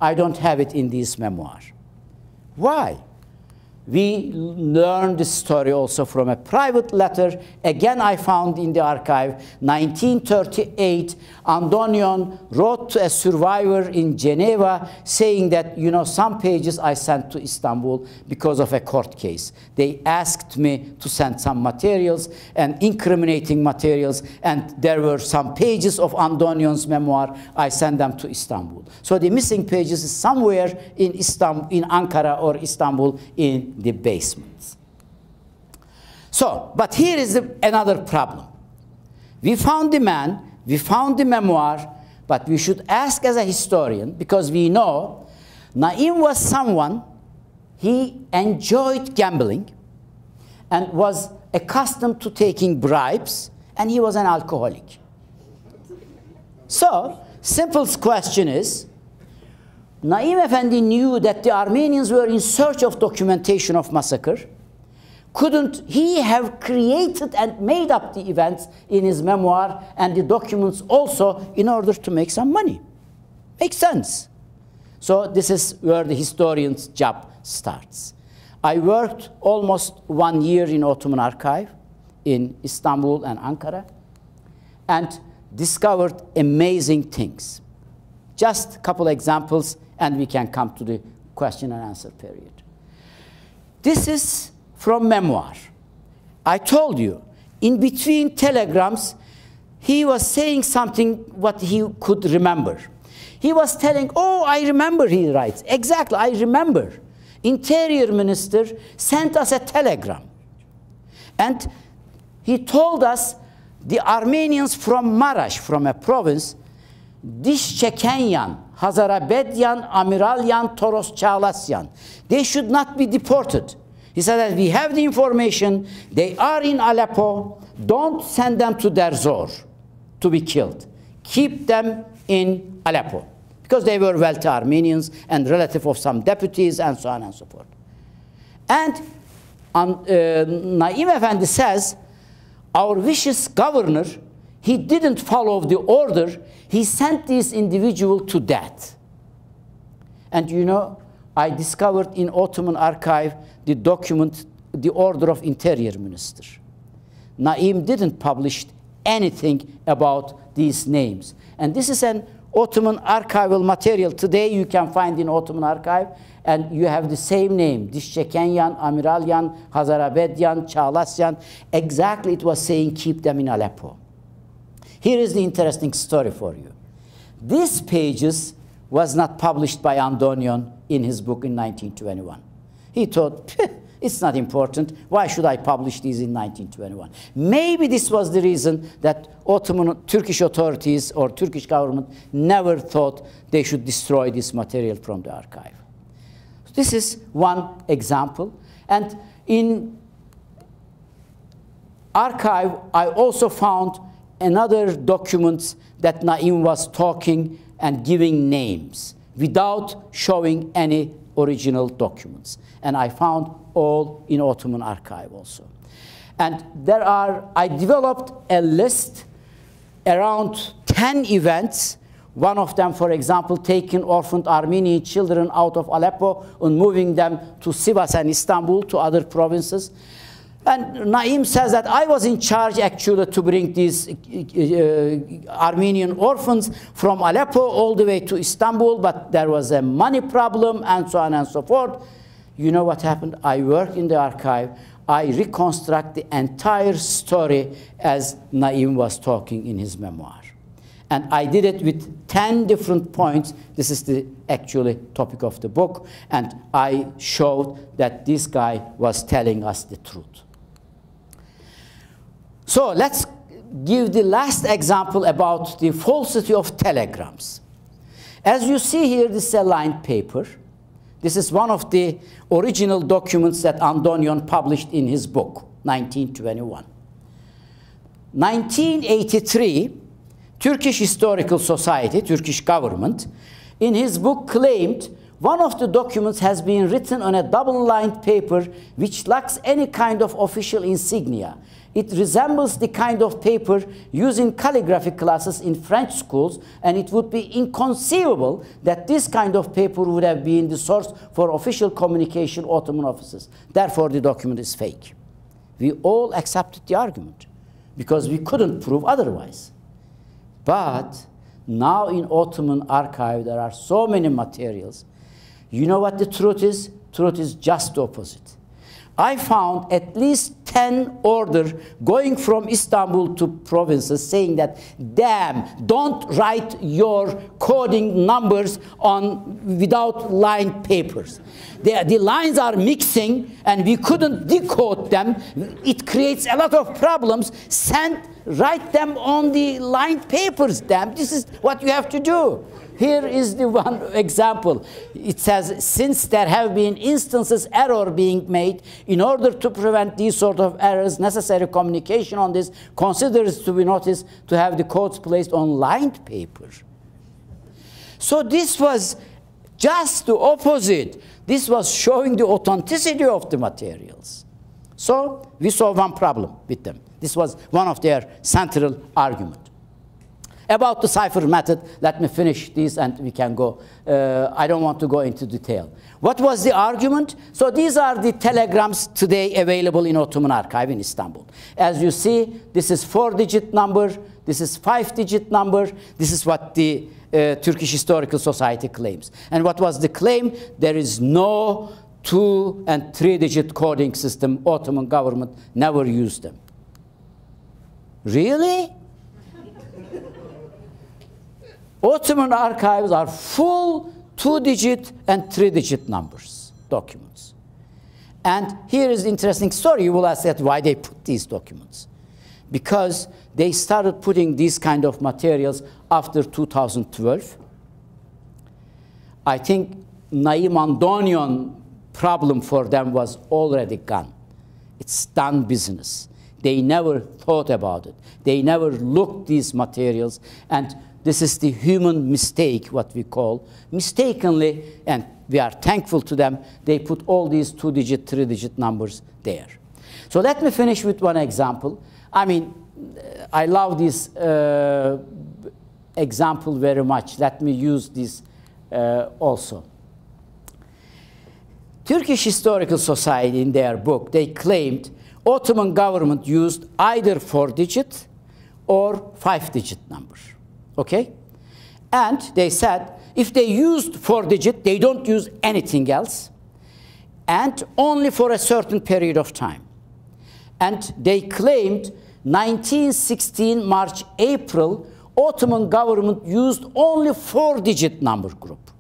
I don't have it in this memoir. Why? We learned the story also from a private letter. Again, I found in the archive, 1938, Andonian wrote to a survivor in Geneva saying that, you know, some pages I sent to Istanbul because of a court case. They asked me to send some materials and incriminating materials, and there were some pages of Andonian's memoir. I sent them to Istanbul. So the missing pages is somewhere in, Istanbul, in Ankara or Istanbul in the basements. So, but here is the, another problem. We found the man, we found the memoir, but we should ask as a historian, because we know Naim was someone, he enjoyed gambling and was accustomed to taking bribes, and he was an alcoholic. So, simple question is, Naim Effendi knew that the Armenians were in search of documentation of massacre. Couldn't he have created and made up the events in his memoir and the documents also in order to make some money? Makes sense. So this is where the historian's job starts. I worked almost one year in Ottoman archive in Istanbul and Ankara and discovered amazing things. Just a couple examples and we can come to the question and answer period. This is from memoir. I told you, in between telegrams, he was saying something what he could remember. He was telling, oh, I remember, he writes. Exactly, I remember. Interior minister sent us a telegram. And he told us the Armenians from Marash, from a province, Dishchekenyan, Hazarabedyan, Amiralyan, Toros Çağlasyan, they should not be deported. He said that we have the information, they are in Aleppo, don't send them to Deir Zor to be killed. Keep them in Aleppo because they were wealthy Armenians and relative of some deputies and so on and so forth. And um, uh, Naim Efendi says, our vicious governor, he didn't follow the order, he sent this individual to death. And you know, I discovered in Ottoman archive the document, the order of interior minister. Naim didn't publish anything about these names. And this is an Ottoman archival material. Today you can find in Ottoman archive and you have the same name, Dishchekenyan, Amiralyan, Hazarabedyan, Çağlasyan. Exactly it was saying keep them in Aleppo. Here is the interesting story for you. These pages was not published by Andonian in his book in 1921. He thought, it's not important. Why should I publish these in 1921? Maybe this was the reason that Ottoman Turkish authorities or Turkish government never thought they should destroy this material from the archive. This is one example. And in archive, I also found another documents that Naim was talking and giving names without showing any original documents. And I found all in Ottoman archive also. And there are, I developed a list around 10 events one of them, for example, taking orphaned Armenian children out of Aleppo and moving them to Sivas and Istanbul, to other provinces. And Naim says that I was in charge actually to bring these uh, Armenian orphans from Aleppo all the way to Istanbul, but there was a money problem and so on and so forth. You know what happened? I work in the archive. I reconstruct the entire story as Naim was talking in his memoir. And I did it with 10 different points. This is the actually topic of the book. And I showed that this guy was telling us the truth. So let's give the last example about the falsity of telegrams. As you see here, this is a lined paper. This is one of the original documents that Andonian published in his book, 1921. 1983, Turkish Historical Society, Turkish government, in his book claimed one of the documents has been written on a double-lined paper which lacks any kind of official insignia. It resembles the kind of paper used in calligraphy classes in French schools, and it would be inconceivable that this kind of paper would have been the source for official communication Ottoman offices. Therefore, the document is fake. We all accepted the argument because we couldn't prove otherwise. But now in Ottoman archive, there are so many materials. You know what the truth is? Truth is just the opposite. I found at least 10 orders going from Istanbul to provinces saying that, damn, don't write your coding numbers on without line papers. The, the lines are mixing and we couldn't decode them. It creates a lot of problems. Send, write them on the lined papers, damn. This is what you have to do. Here is the one example. It says, since there have been instances error being made, in order to prevent these sort of errors, necessary communication on this considers to be noticed to have the codes placed on lined paper. So this was just the opposite. This was showing the authenticity of the materials. So we saw one problem with them. This was one of their central arguments. About the cipher method, let me finish this and we can go. Uh, I don't want to go into detail. What was the argument? So these are the telegrams today available in Ottoman archive in Istanbul. As you see, this is four-digit number, this is five-digit number, this is what the uh, Turkish Historical Society claims. And what was the claim? There is no two and three-digit coding system. Ottoman government never used them. Really? Ottoman archives are full two-digit and three-digit numbers, documents. And here is the interesting story. You will ask that why they put these documents. Because they started putting these kind of materials after 2012. I think Naim Andonian problem for them was already gone. It's done business. They never thought about it. They never looked these materials. And this is the human mistake, what we call. Mistakenly, and we are thankful to them, they put all these two-digit, three-digit numbers there. So let me finish with one example. I mean, I love this uh, example very much. Let me use this uh, also. Turkish Historical Society, in their book, they claimed Ottoman government used either four-digit or five-digit numbers. Okay? And they said if they used four-digit, they don't use anything else, and only for a certain period of time. And they claimed 1916 March, April, Ottoman government used only four-digit number group.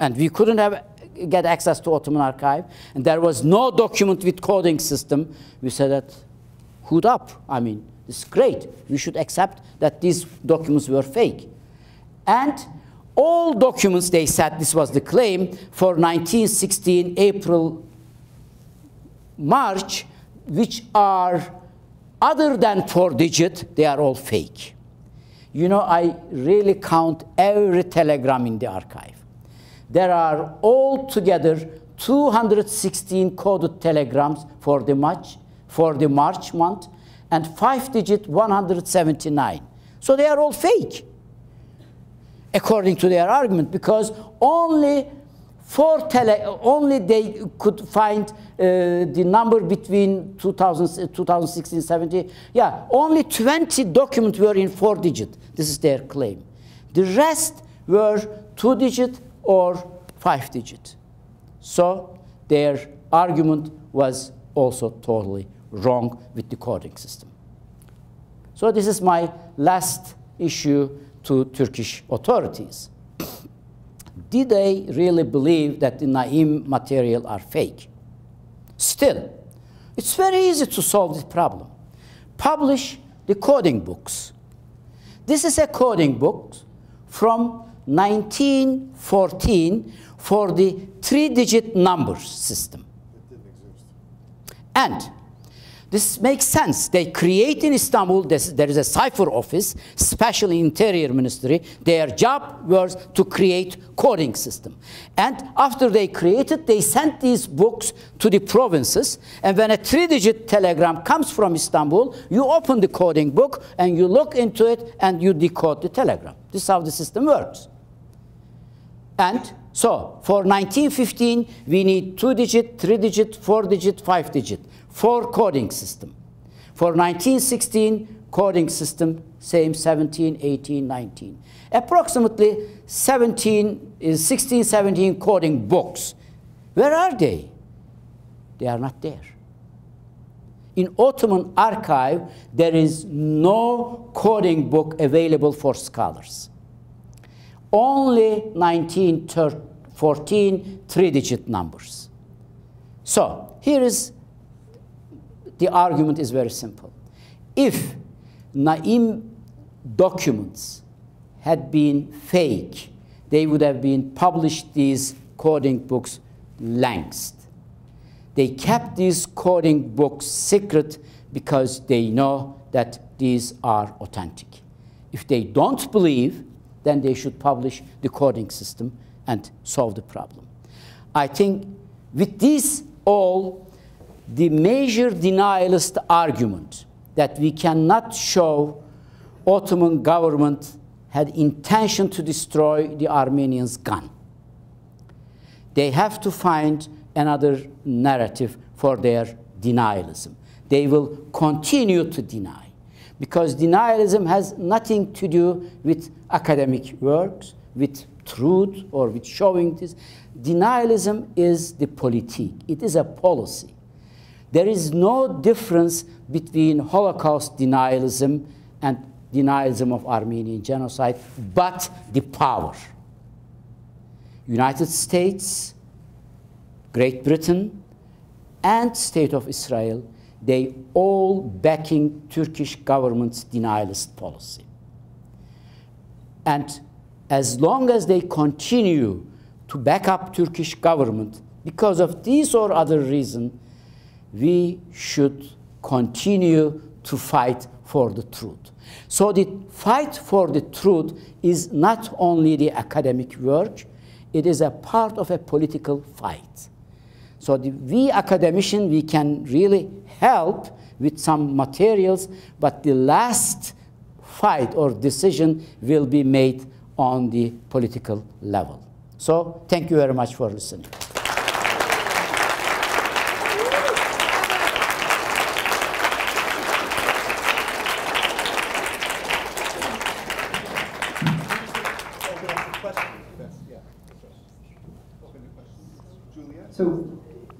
And we couldn't have get access to Ottoman archive, and there was no document with coding system, we said that, hood up. I mean, it's great. We should accept that these documents were fake. And all documents, they said, this was the claim, for 1916 April, March, which are other than four digit, they are all fake. You know, I really count every telegram in the archive there are altogether 216 coded telegrams for the March, for the March month and five digit 179. So they are all fake, according to their argument, because only four tele, only they could find uh, the number between 2000, 2016 70. Yeah, only 20 documents were in four digit. This is their claim. The rest were two digit or five digit. So their argument was also totally wrong with the coding system. So this is my last issue to Turkish authorities. Did they really believe that the Naim material are fake? Still, it's very easy to solve this problem. Publish the coding books. This is a coding book from 1914 for the three-digit numbers system. And this makes sense. They create in Istanbul, there is a cipher office, special interior ministry. Their job was to create coding system. And after they created, they sent these books to the provinces. And when a three-digit telegram comes from Istanbul, you open the coding book and you look into it and you decode the telegram. This is how the system works. And so for 1915, we need two digit, three digit, four coding system. For 1916, coding system, same 17, 18, 19. Approximately 17, 16, 17 coding books. Where are they? They are not there. In Ottoman archive, there is no coding book available for scholars only 1914 three-digit numbers. So here is the argument is very simple. If Naim documents had been fake, they would have been published these coding books length. They kept these coding books secret because they know that these are authentic. If they don't believe then they should publish the coding system and solve the problem. I think with this all, the major denialist argument that we cannot show Ottoman government had intention to destroy the Armenians gun. They have to find another narrative for their denialism. They will continue to deny because denialism has nothing to do with academic works, with truth, or with showing this. Denialism is the politique, it is a policy. There is no difference between Holocaust denialism and denialism of Armenian genocide, but the power. United States Great Britain, and State of Israel, they all backing Turkish government's denialist policy. And as long as they continue to back up Turkish government because of this or other reason, we should continue to fight for the truth. So the fight for the truth is not only the academic work, it is a part of a political fight. So the, we academicians, we can really help with some materials, but the last fight or decision will be made on the political level. So thank you very much for listening.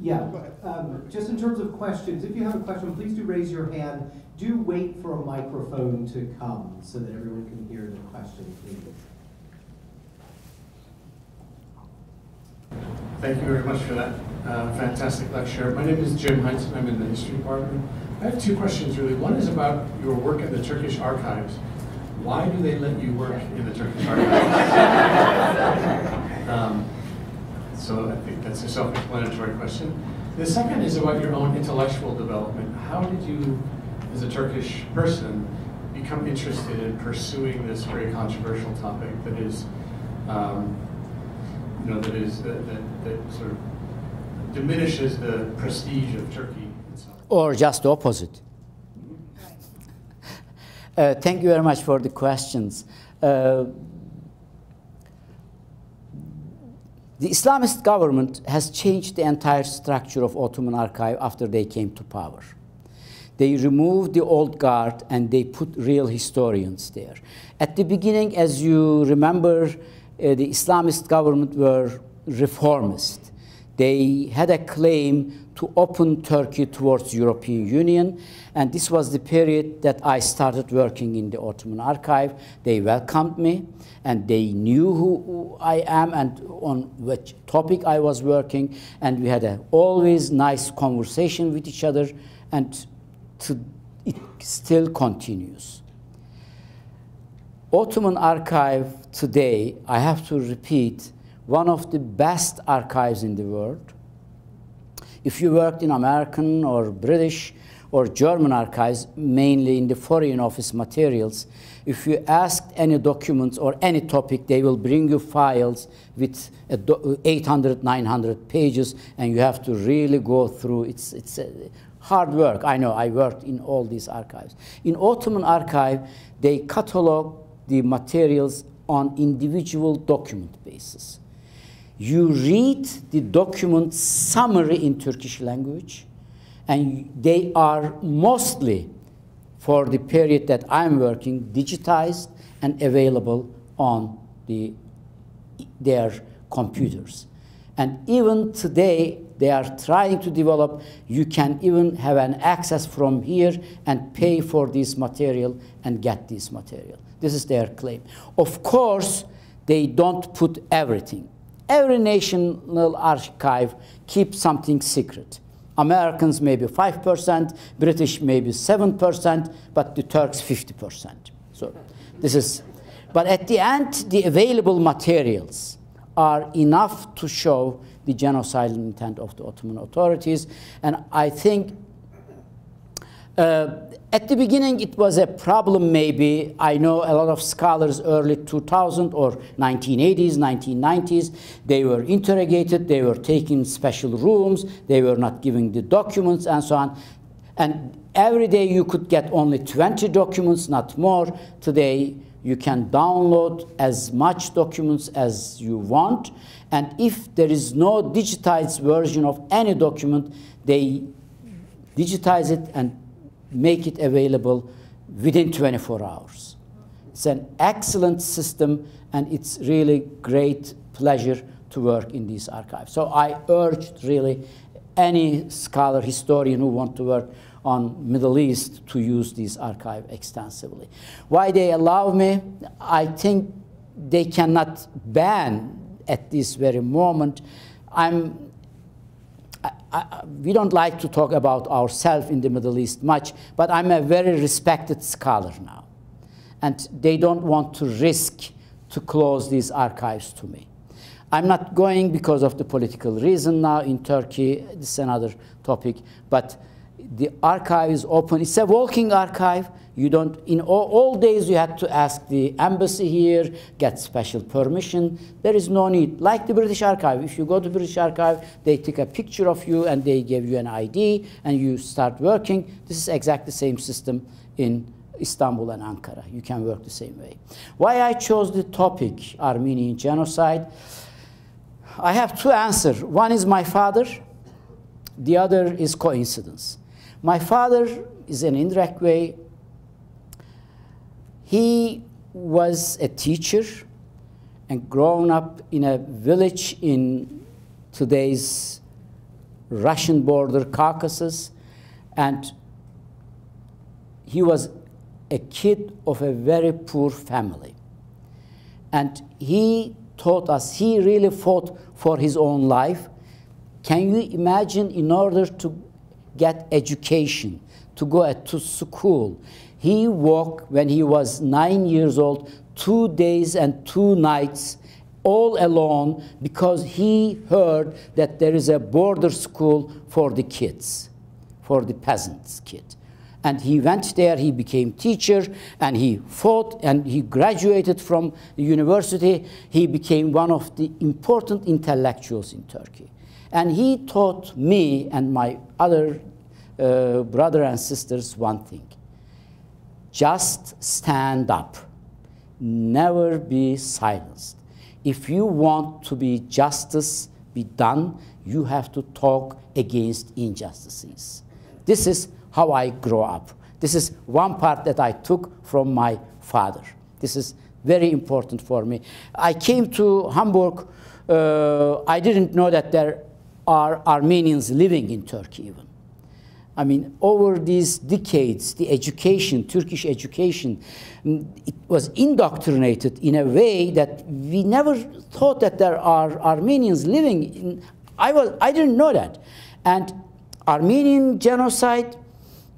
Yeah, um, just in terms of questions, if you have a question, please do raise your hand. Do wait for a microphone to come so that everyone can hear the question, please. Thank you very much for that uh, fantastic lecture. My name is Jim Heinzen. I'm in the history department. I have two questions really. One is about your work at the Turkish archives. Why do they let you work in the Turkish archives? um, so I think that's a self-explanatory question. The second is about your own intellectual development. How did you, as a Turkish person, become interested in pursuing this very controversial topic that is, um, you know, that is that, that, that sort of diminishes the prestige of Turkey itself? Or just the opposite. Uh, thank you very much for the questions. Uh, The Islamist government has changed the entire structure of Ottoman archive after they came to power. They removed the old guard and they put real historians there. At the beginning, as you remember, uh, the Islamist government were reformist. They had a claim to open Turkey towards European Union, and this was the period that I started working in the Ottoman archive. They welcomed me and they knew who I am and on which topic I was working, and we had a always nice conversation with each other, and to, it still continues. Ottoman Archive today, I have to repeat, one of the best archives in the world. If you worked in American or British or German archives, mainly in the Foreign Office materials, if you ask any documents or any topic, they will bring you files with 800, 900 pages, and you have to really go through. It's, it's uh, hard work. I know, I worked in all these archives. In Ottoman archive, they catalog the materials on individual document basis. You read the document summary in Turkish language, and they are mostly for the period that I'm working digitized and available on the, their computers. And even today, they are trying to develop, you can even have an access from here and pay for this material and get this material. This is their claim. Of course, they don't put everything. Every national archive keeps something secret. Americans maybe 5%, British maybe 7%, but the Turks 50%. So this is, but at the end, the available materials are enough to show the genocidal intent of the Ottoman authorities. And I think uh, at the beginning, it was a problem, maybe. I know a lot of scholars early 2000 or 1980s, 1990s, they were interrogated, they were taken special rooms, they were not giving the documents, and so on. And every day you could get only 20 documents, not more. Today, you can download as much documents as you want. And if there is no digitized version of any document, they digitize it and make it available within 24 hours. It's an excellent system, and it's really great pleasure to work in these archives. So I urge really any scholar, historian who want to work on Middle East to use these archive extensively. Why they allow me? I think they cannot ban at this very moment. I'm I, we don't like to talk about ourselves in the Middle East much, but I'm a very respected scholar now. And they don't want to risk to close these archives to me. I'm not going because of the political reason now in Turkey. This is another topic. But the archive is open. It's a walking archive. You don't, in all, all, days you had to ask the embassy here, get special permission. There is no need. Like the British Archive, if you go to British Archive, they take a picture of you and they give you an ID and you start working. This is exactly the same system in Istanbul and Ankara. You can work the same way. Why I chose the topic Armenian genocide? I have two answers. One is my father, the other is coincidence. My father is an indirect way. He was a teacher and grown up in a village in today's Russian border Caucasus and he was a kid of a very poor family. And he taught us, he really fought for his own life. Can you imagine in order to get education, to go to school. He walked when he was nine years old, two days and two nights, all alone, because he heard that there is a border school for the kids, for the peasants' kids. And he went there, he became teacher, and he fought, and he graduated from the university. He became one of the important intellectuals in Turkey. And he taught me and my other uh, brother and sisters one thing. Just stand up. Never be silenced. If you want to be justice be done, you have to talk against injustices. This is how I grow up. This is one part that I took from my father. This is very important for me. I came to Hamburg. Uh, I didn't know that there are Armenians living in Turkey even. I mean, over these decades, the education, Turkish education, mm, it was indoctrinated in a way that we never thought that there are Armenians living in. I, was, I didn't know that. And Armenian genocide,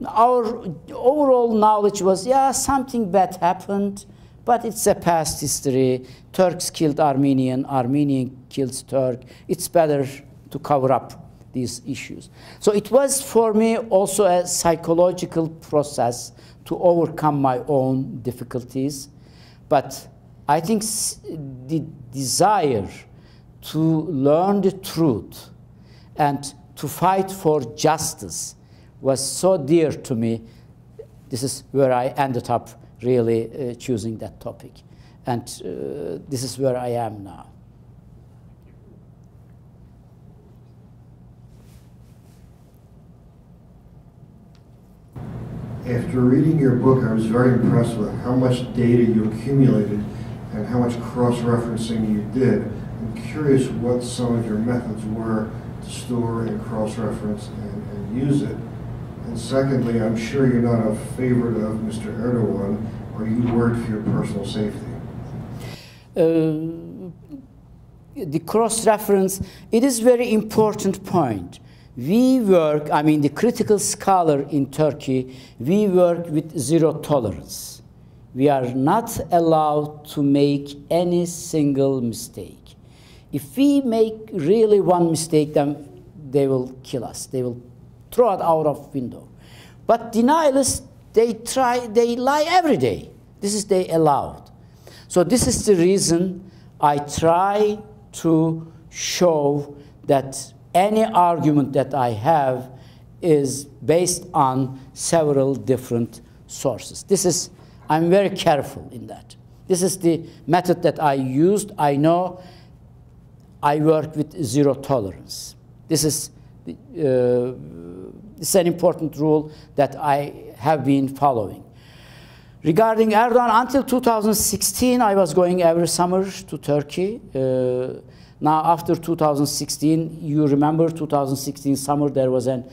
our overall knowledge was, yeah, something bad happened, but it's a past history. Turks killed Armenian, Armenian kills Turk. It's better to cover up these issues. So it was for me also a psychological process to overcome my own difficulties. But I think the desire to learn the truth and to fight for justice was so dear to me. This is where I ended up really uh, choosing that topic. And uh, this is where I am now. After reading your book, I was very impressed with how much data you accumulated and how much cross-referencing you did. I'm curious what some of your methods were to store and cross-reference and, and use it. And secondly, I'm sure you're not a favorite of Mr. Erdogan, or you worried for your personal safety. Uh, the cross-reference, it is very important point we work, I mean, the critical scholar in Turkey, we work with zero tolerance. We are not allowed to make any single mistake. If we make really one mistake, then they will kill us. They will throw it out of window. But denialists, they try, they lie every day. This is they allowed. So this is the reason I try to show that any argument that I have is based on several different sources. This is, I'm very careful in that. This is the method that I used. I know I work with zero tolerance. This is, uh, is an important rule that I have been following. Regarding Erdogan, until 2016, I was going every summer to Turkey. Uh, now, after 2016, you remember 2016 summer, there was an,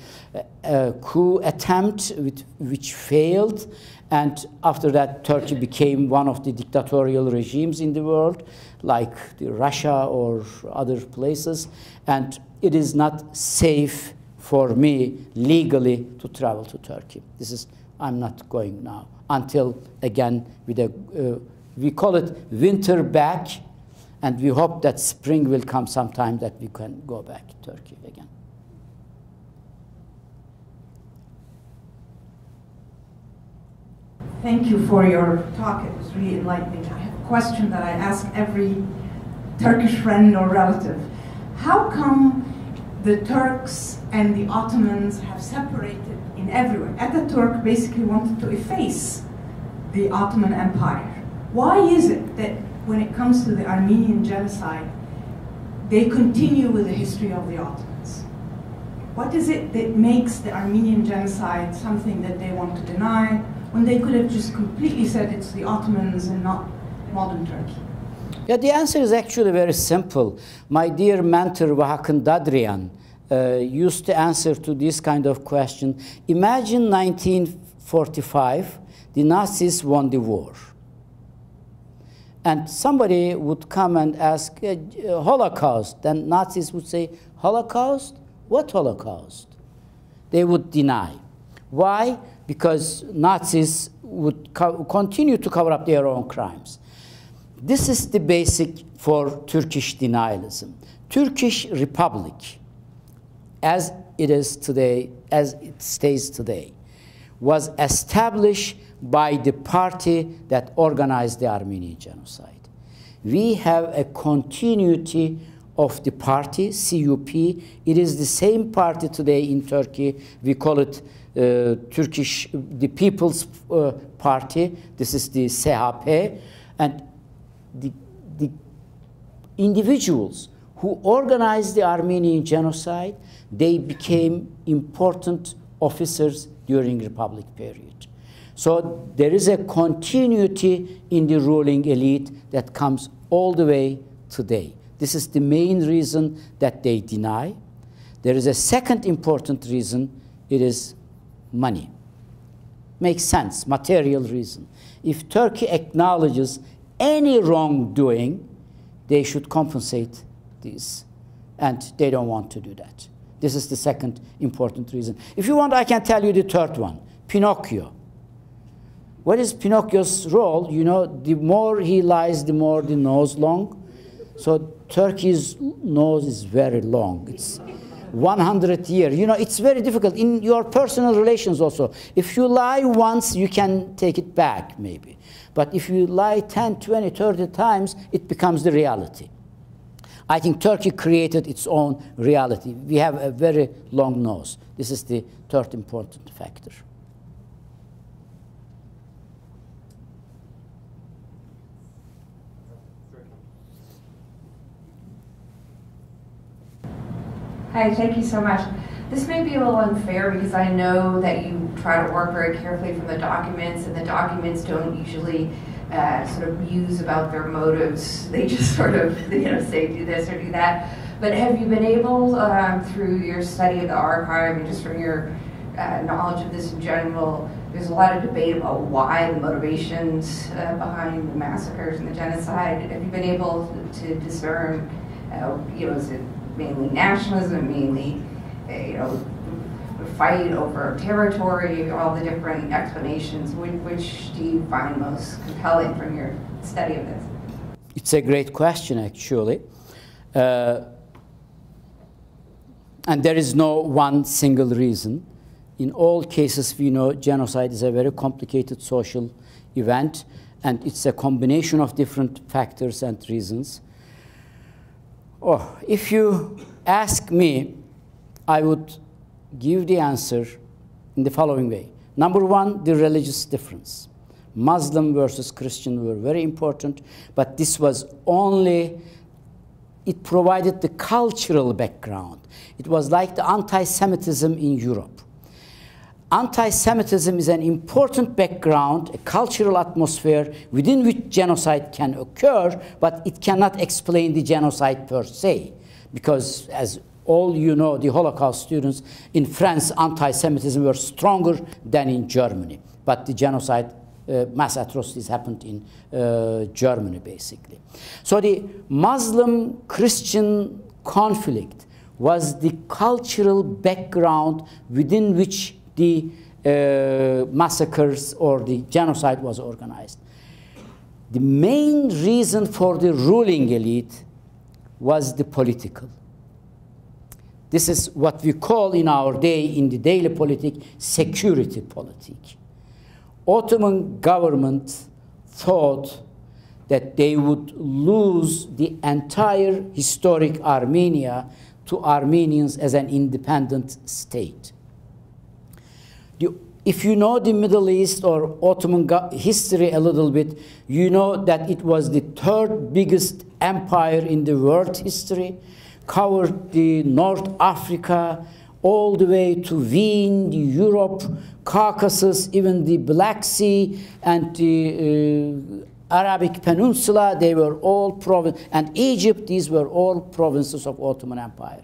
a coup attempt with, which failed. And after that, Turkey became one of the dictatorial regimes in the world, like Russia or other places. And it is not safe for me legally to travel to Turkey. This is, I'm not going now until again with a, uh, we call it winter back, and we hope that spring will come sometime that we can go back to Turkey again. Thank you for your talk. It was really enlightening. I have a question that I ask every Turkish friend or relative. How come the Turks and the Ottomans have separated in everywhere? Ataturk basically wanted to efface the Ottoman Empire. Why is it that when it comes to the Armenian genocide, they continue with the history of the Ottomans? What is it that makes the Armenian genocide something that they want to deny when they could have just completely said it's the Ottomans and not modern Turkey? Yeah, the answer is actually very simple. My dear mentor, Vahakn Dadrian, uh, used to answer to this kind of question. Imagine 1945, the Nazis won the war. And somebody would come and ask, uh, Holocaust. Then Nazis would say, Holocaust? What Holocaust? They would deny. Why? Because Nazis would continue to cover up their own crimes. This is the basic for Turkish denialism. Turkish Republic, as it is today, as it stays today, was established by the party that organized the Armenian genocide. We have a continuity of the party, CUP. It is the same party today in Turkey. We call it uh, Turkish, the People's uh, Party. This is the CHP. And the, the individuals who organized the Armenian genocide, they became important officers during Republic period. So there is a continuity in the ruling elite that comes all the way today. This is the main reason that they deny. There is a second important reason, it is money. Makes sense, material reason. If Turkey acknowledges any wrongdoing, they should compensate this. And they don't want to do that. This is the second important reason. If you want, I can tell you the third one Pinocchio. What is Pinocchio's role? You know, the more he lies, the more the nose long. So Turkey's nose is very long. It's 100 years. You know, it's very difficult in your personal relations also. If you lie once, you can take it back, maybe. But if you lie 10, 20, 30 times, it becomes the reality. I think Turkey created its own reality. We have a very long nose. This is the third important factor. Hi, thank you so much. This may be a little unfair because I know that you try to work very carefully from the documents, and the documents don't usually uh, sort of muse about their motives. They just sort of, you know, say do this or do that. But have you been able, um, through your study of the archive and just from your uh, knowledge of this in general, there's a lot of debate about why the motivations uh, behind the massacres and the genocide. Have you been able to discern, uh, you know, is it mainly nationalism, mainly you know, fight over territory, all the different explanations. Which, which do you find most compelling from your study of this? It's a great question, actually. Uh, and there is no one single reason. In all cases, we know genocide is a very complicated social event, and it's a combination of different factors and reasons. Oh, if you ask me, I would give the answer in the following way. Number one, the religious difference. Muslim versus Christian were very important, but this was only, it provided the cultural background. It was like the anti Semitism in Europe. Anti Semitism is an important background, a cultural atmosphere within which genocide can occur, but it cannot explain the genocide per se. Because, as all you know, the Holocaust students in France, anti-Semitism were stronger than in Germany. But the genocide, uh, mass atrocities happened in uh, Germany, basically. So the Muslim-Christian conflict was the cultural background within which the uh, massacres or the genocide was organized. The main reason for the ruling elite was the political. This is what we call in our day, in the daily politic, security politic. Ottoman government thought that they would lose the entire historic Armenia to Armenians as an independent state. If you know the Middle East or Ottoman history a little bit, you know that it was the third biggest empire in the world history, covered the North Africa, all the way to Wien, Europe, Caucasus, even the Black Sea and the uh, Arabic Peninsula, they were all province, and Egypt, these were all provinces of Ottoman Empire.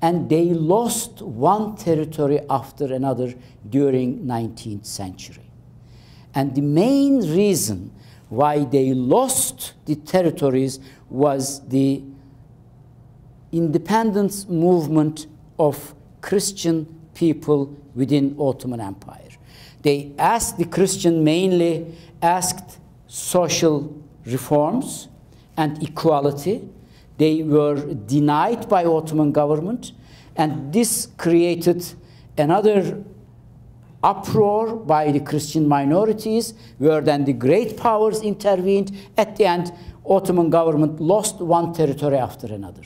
And they lost one territory after another during 19th century. And the main reason why they lost the territories was the independence movement of Christian people within Ottoman Empire. They asked the Christian mainly asked social reforms and equality. They were denied by Ottoman government and this created another uproar by the Christian minorities where then the great powers intervened. At the end, Ottoman government lost one territory after another.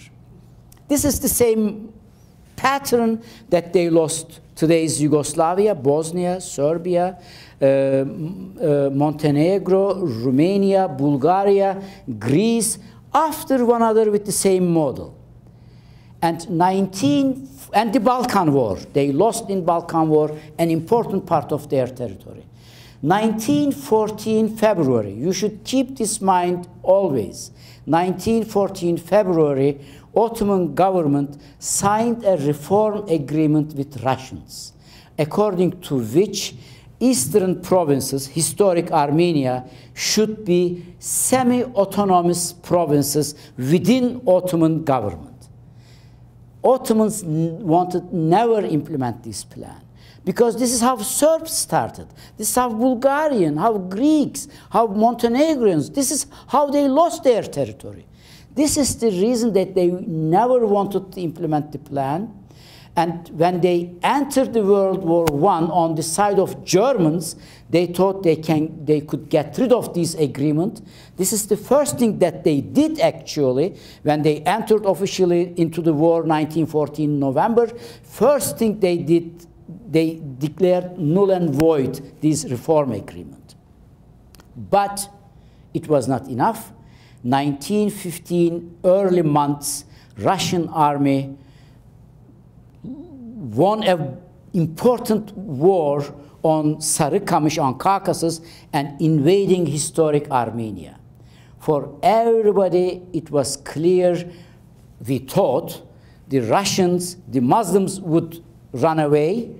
This is the same pattern that they lost today's Yugoslavia, Bosnia, Serbia, uh, uh, Montenegro, Romania, Bulgaria, Greece, after one another with the same model. And 19 and the Balkan War, they lost in Balkan War an important part of their territory. 1914 February, you should keep this mind always. 1914 February, Ottoman government signed a reform agreement with Russians, according to which eastern provinces, historic Armenia, should be semi-autonomous provinces within Ottoman government. Ottomans wanted never implement this plan because this is how Serbs started. This is how Bulgarian, how Greeks, how Montenegrins, this is how they lost their territory. This is the reason that they never wanted to implement the plan. And when they entered the World War I on the side of Germans, they thought they, can, they could get rid of this agreement. This is the first thing that they did actually when they entered officially into the war 1914 November. First thing they did, they declared null and void this reform agreement. But it was not enough 1915 early months, Russian army won an important war on Sarıkamış, on Caucasus, and invading historic Armenia. For everybody, it was clear, we thought, the Russians, the Muslims would run away,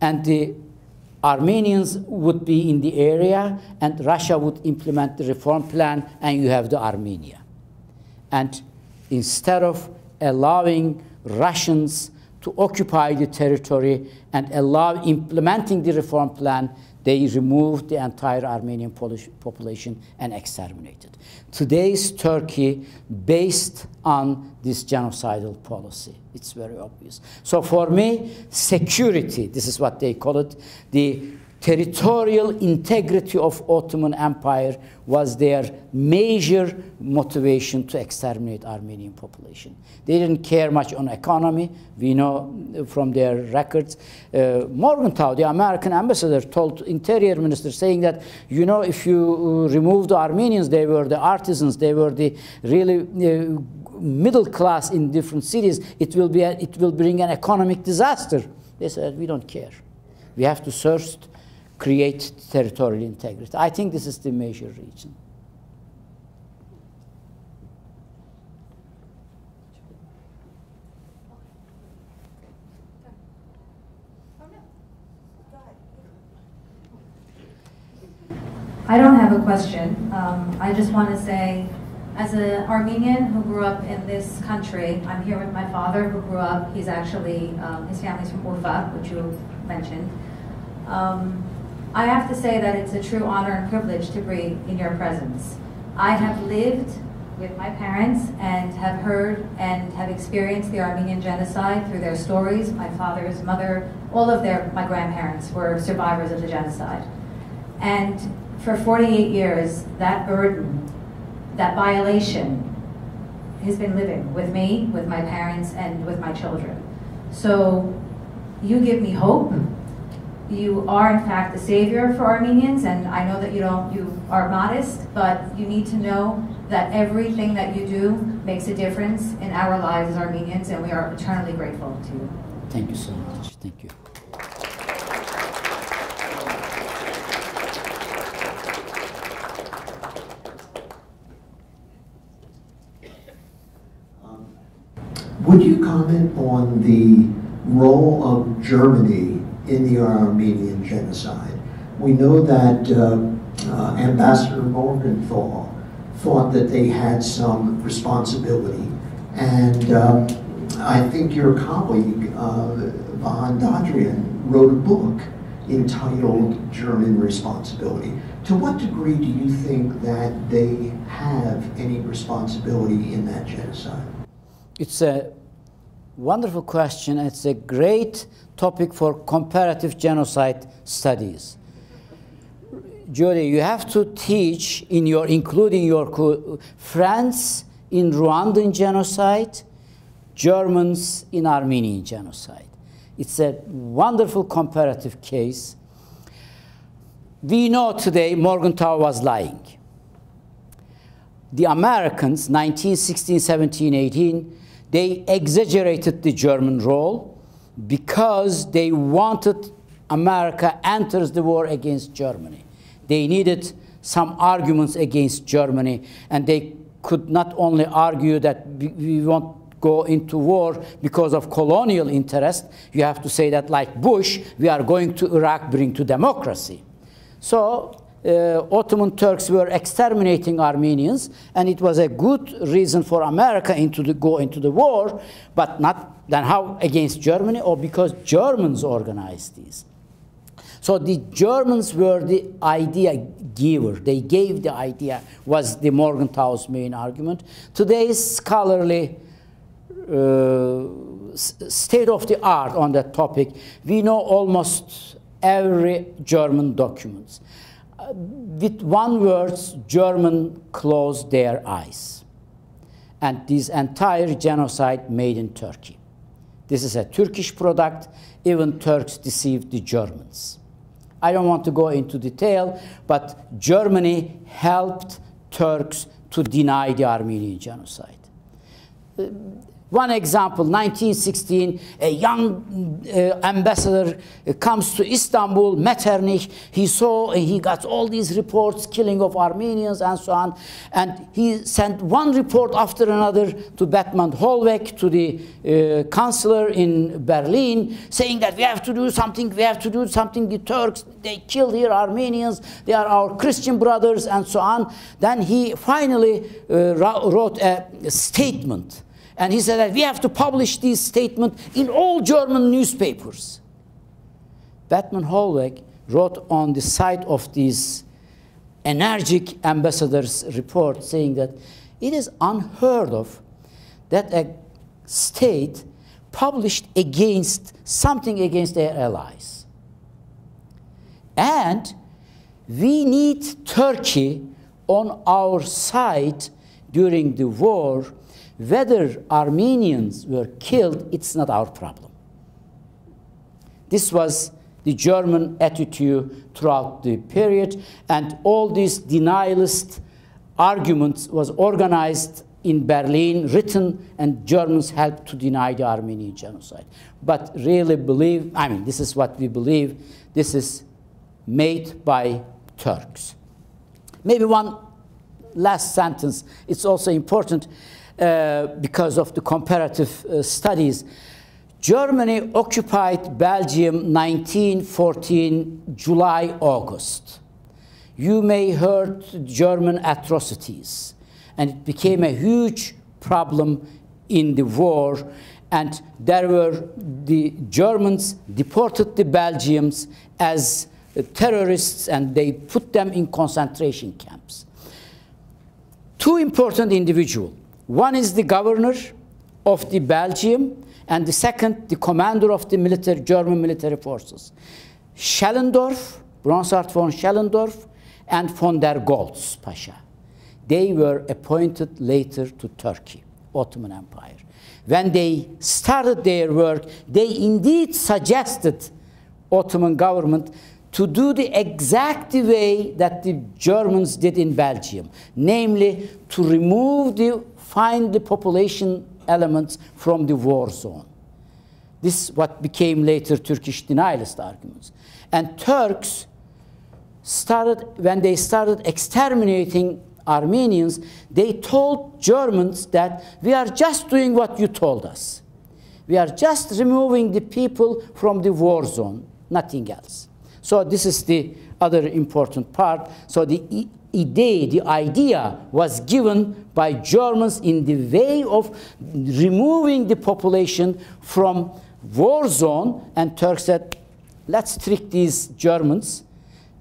and the Armenians would be in the area and Russia would implement the reform plan and you have the Armenia. And instead of allowing Russians to occupy the territory and allow implementing the reform plan, they removed the entire Armenian population and exterminated. Today's Turkey, based on this genocidal policy, it's very obvious. So for me, security, this is what they call it, the territorial integrity of Ottoman Empire was their major motivation to exterminate Armenian population. They didn't care much on economy. We know from their records. Uh, Morgenthau, the American ambassador, told interior minister saying that, you know, if you remove the Armenians, they were the artisans, they were the really uh, middle class in different cities, it will, be a, it will bring an economic disaster. They said, we don't care. We have to search create territorial integrity. I think this is the major reason. I don't have a question. Um, I just want to say as an Armenian who grew up in this country, I'm here with my father who grew up, he's actually, um, his family's from Urfa, which you mentioned. Um, I have to say that it's a true honor and privilege to be in your presence. I have lived with my parents and have heard and have experienced the Armenian genocide through their stories. My father's mother, all of their, my grandparents were survivors of the genocide. And for 48 years, that burden, that violation, has been living with me, with my parents, and with my children. So you give me hope. You are, in fact, the savior for Armenians, and I know that you don't, you are modest, but you need to know that everything that you do makes a difference in our lives as Armenians, and we are eternally grateful to you. Thank you so much. Thank you. Um, would you comment on the role of Germany in the Armenian genocide? We know that uh, uh, Ambassador Morgenthau thought that they had some responsibility, and um, I think your colleague, uh, Van Dadrian, wrote a book entitled German Responsibility. To what degree do you think that they have any responsibility in that genocide? It's a wonderful question. It's a great topic for comparative genocide studies. Jody, you have to teach in your, including your France in Rwandan genocide, Germans in Armenian genocide. It's a wonderful comparative case. We know today Morgenthau was lying. The Americans, 1916, 17, 18, they exaggerated the German role because they wanted America enters the war against Germany. They needed some arguments against Germany, and they could not only argue that we won't go into war because of colonial interest, you have to say that like Bush, we are going to Iraq bring to democracy. So uh, Ottoman Turks were exterminating Armenians, and it was a good reason for America into the, go into the war, but not then how against Germany or because Germans organized these. So the Germans were the idea giver. They gave the idea, was the Morgenthau's main argument. Today's scholarly uh, state of the art on that topic, we know almost every German documents with one word, German closed their eyes. And this entire genocide made in Turkey. This is a Turkish product. Even Turks deceived the Germans. I don't want to go into detail, but Germany helped Turks to deny the Armenian genocide. One example, 1916, a young uh, ambassador comes to Istanbul, Metternich. He saw, he got all these reports, killing of Armenians and so on. And he sent one report after another to Bethmann Hollweg, to the uh, chancellor in Berlin, saying that we have to do something, we have to do something. The Turks, they killed here Armenians, they are our Christian brothers, and so on. Then he finally uh, wrote a statement and he said that we have to publish this statement in all German newspapers. Bethmann Hollweg wrote on the side of this energetic ambassador's report saying that it is unheard of that a state published against something against their allies. And we need Turkey on our side during the war whether Armenians were killed, it's not our problem. This was the German attitude throughout the period, and all these denialist arguments was organized in Berlin, written, and Germans helped to deny the Armenian genocide. But really believe, I mean, this is what we believe, this is made by Turks. Maybe one last sentence, it's also important. Uh, because of the comparative uh, studies. Germany occupied Belgium 1914, July, August. You may heard German atrocities. and it became a huge problem in the war. And there were the Germans deported the Belgians as terrorists and they put them in concentration camps. Two important individuals. One is the governor of the Belgium, and the second, the commander of the military, German military forces. Schellendorf, Bronsart von Schellendorf, and von der Goltz Pasha. They were appointed later to Turkey, Ottoman Empire. When they started their work, they indeed suggested Ottoman government to do the exact way that the Germans did in Belgium, namely to remove the, find the population elements from the war zone. This is what became later Turkish denialist arguments. And Turks started, when they started exterminating Armenians, they told Germans that we are just doing what you told us. We are just removing the people from the war zone, nothing else. So this is the other important part. So the idea, the idea was given by Germans in the way of removing the population from war zone, and Turks said, let's trick these Germans.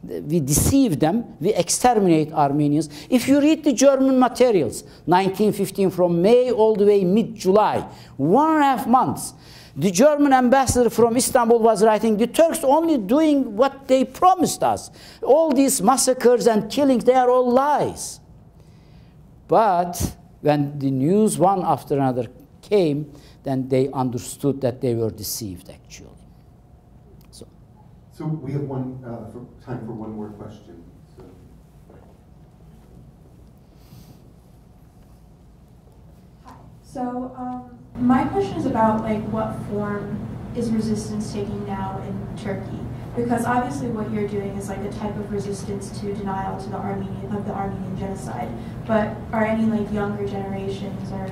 We deceive them, we exterminate Armenians. If you read the German materials, 1915 from May all the way mid-July, one and a half months, the German ambassador from Istanbul was writing, the Turks only doing what they promised us. All these massacres and killings, they are all lies. But when the news one after another came, then they understood that they were deceived actually. So, so we have one uh, for time for one more question. So. Hi. So um, my question is about like what form is resistance taking now in Turkey? Because obviously what you're doing is like a type of resistance to denial to the Armenian of the Armenian genocide. But are any like younger generations or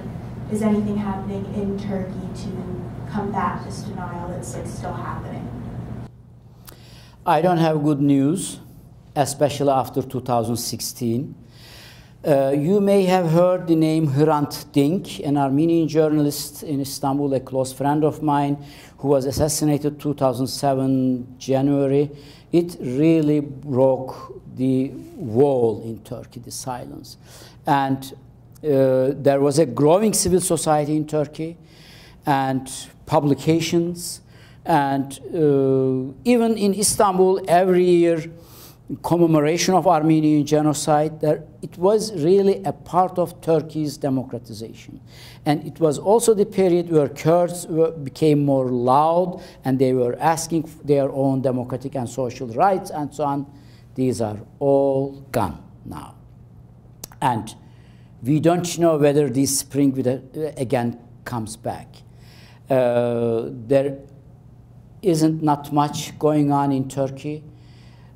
is anything happening in Turkey to combat this denial that's like still happening? I don't have good news, especially after 2016. Uh, you may have heard the name Hrant Dink, an Armenian journalist in Istanbul, a close friend of mine, who was assassinated 2007 January. It really broke the wall in Turkey, the silence. And uh, there was a growing civil society in Turkey, and publications, and uh, even in Istanbul, every year, commemoration of Armenian genocide, there, it was really a part of Turkey's democratization. And it was also the period where Kurds were, became more loud and they were asking their own democratic and social rights and so on. These are all gone now. And we don't know whether this spring again comes back. Uh, there isn't not much going on in Turkey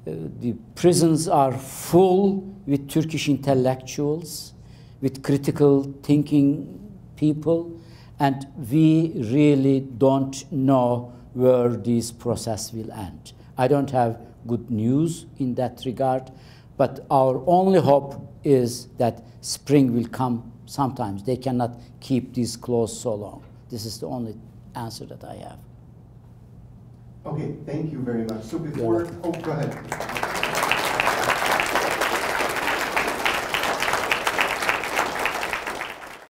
Uh, the prisons are full with Turkish intellectuals, with critical thinking people, and we really don't know where this process will end. I don't have good news in that regard, but our only hope is that spring will come sometimes. They cannot keep this closed so long. This is the only answer that I have. Okay, thank you very much. So before, oh, go ahead.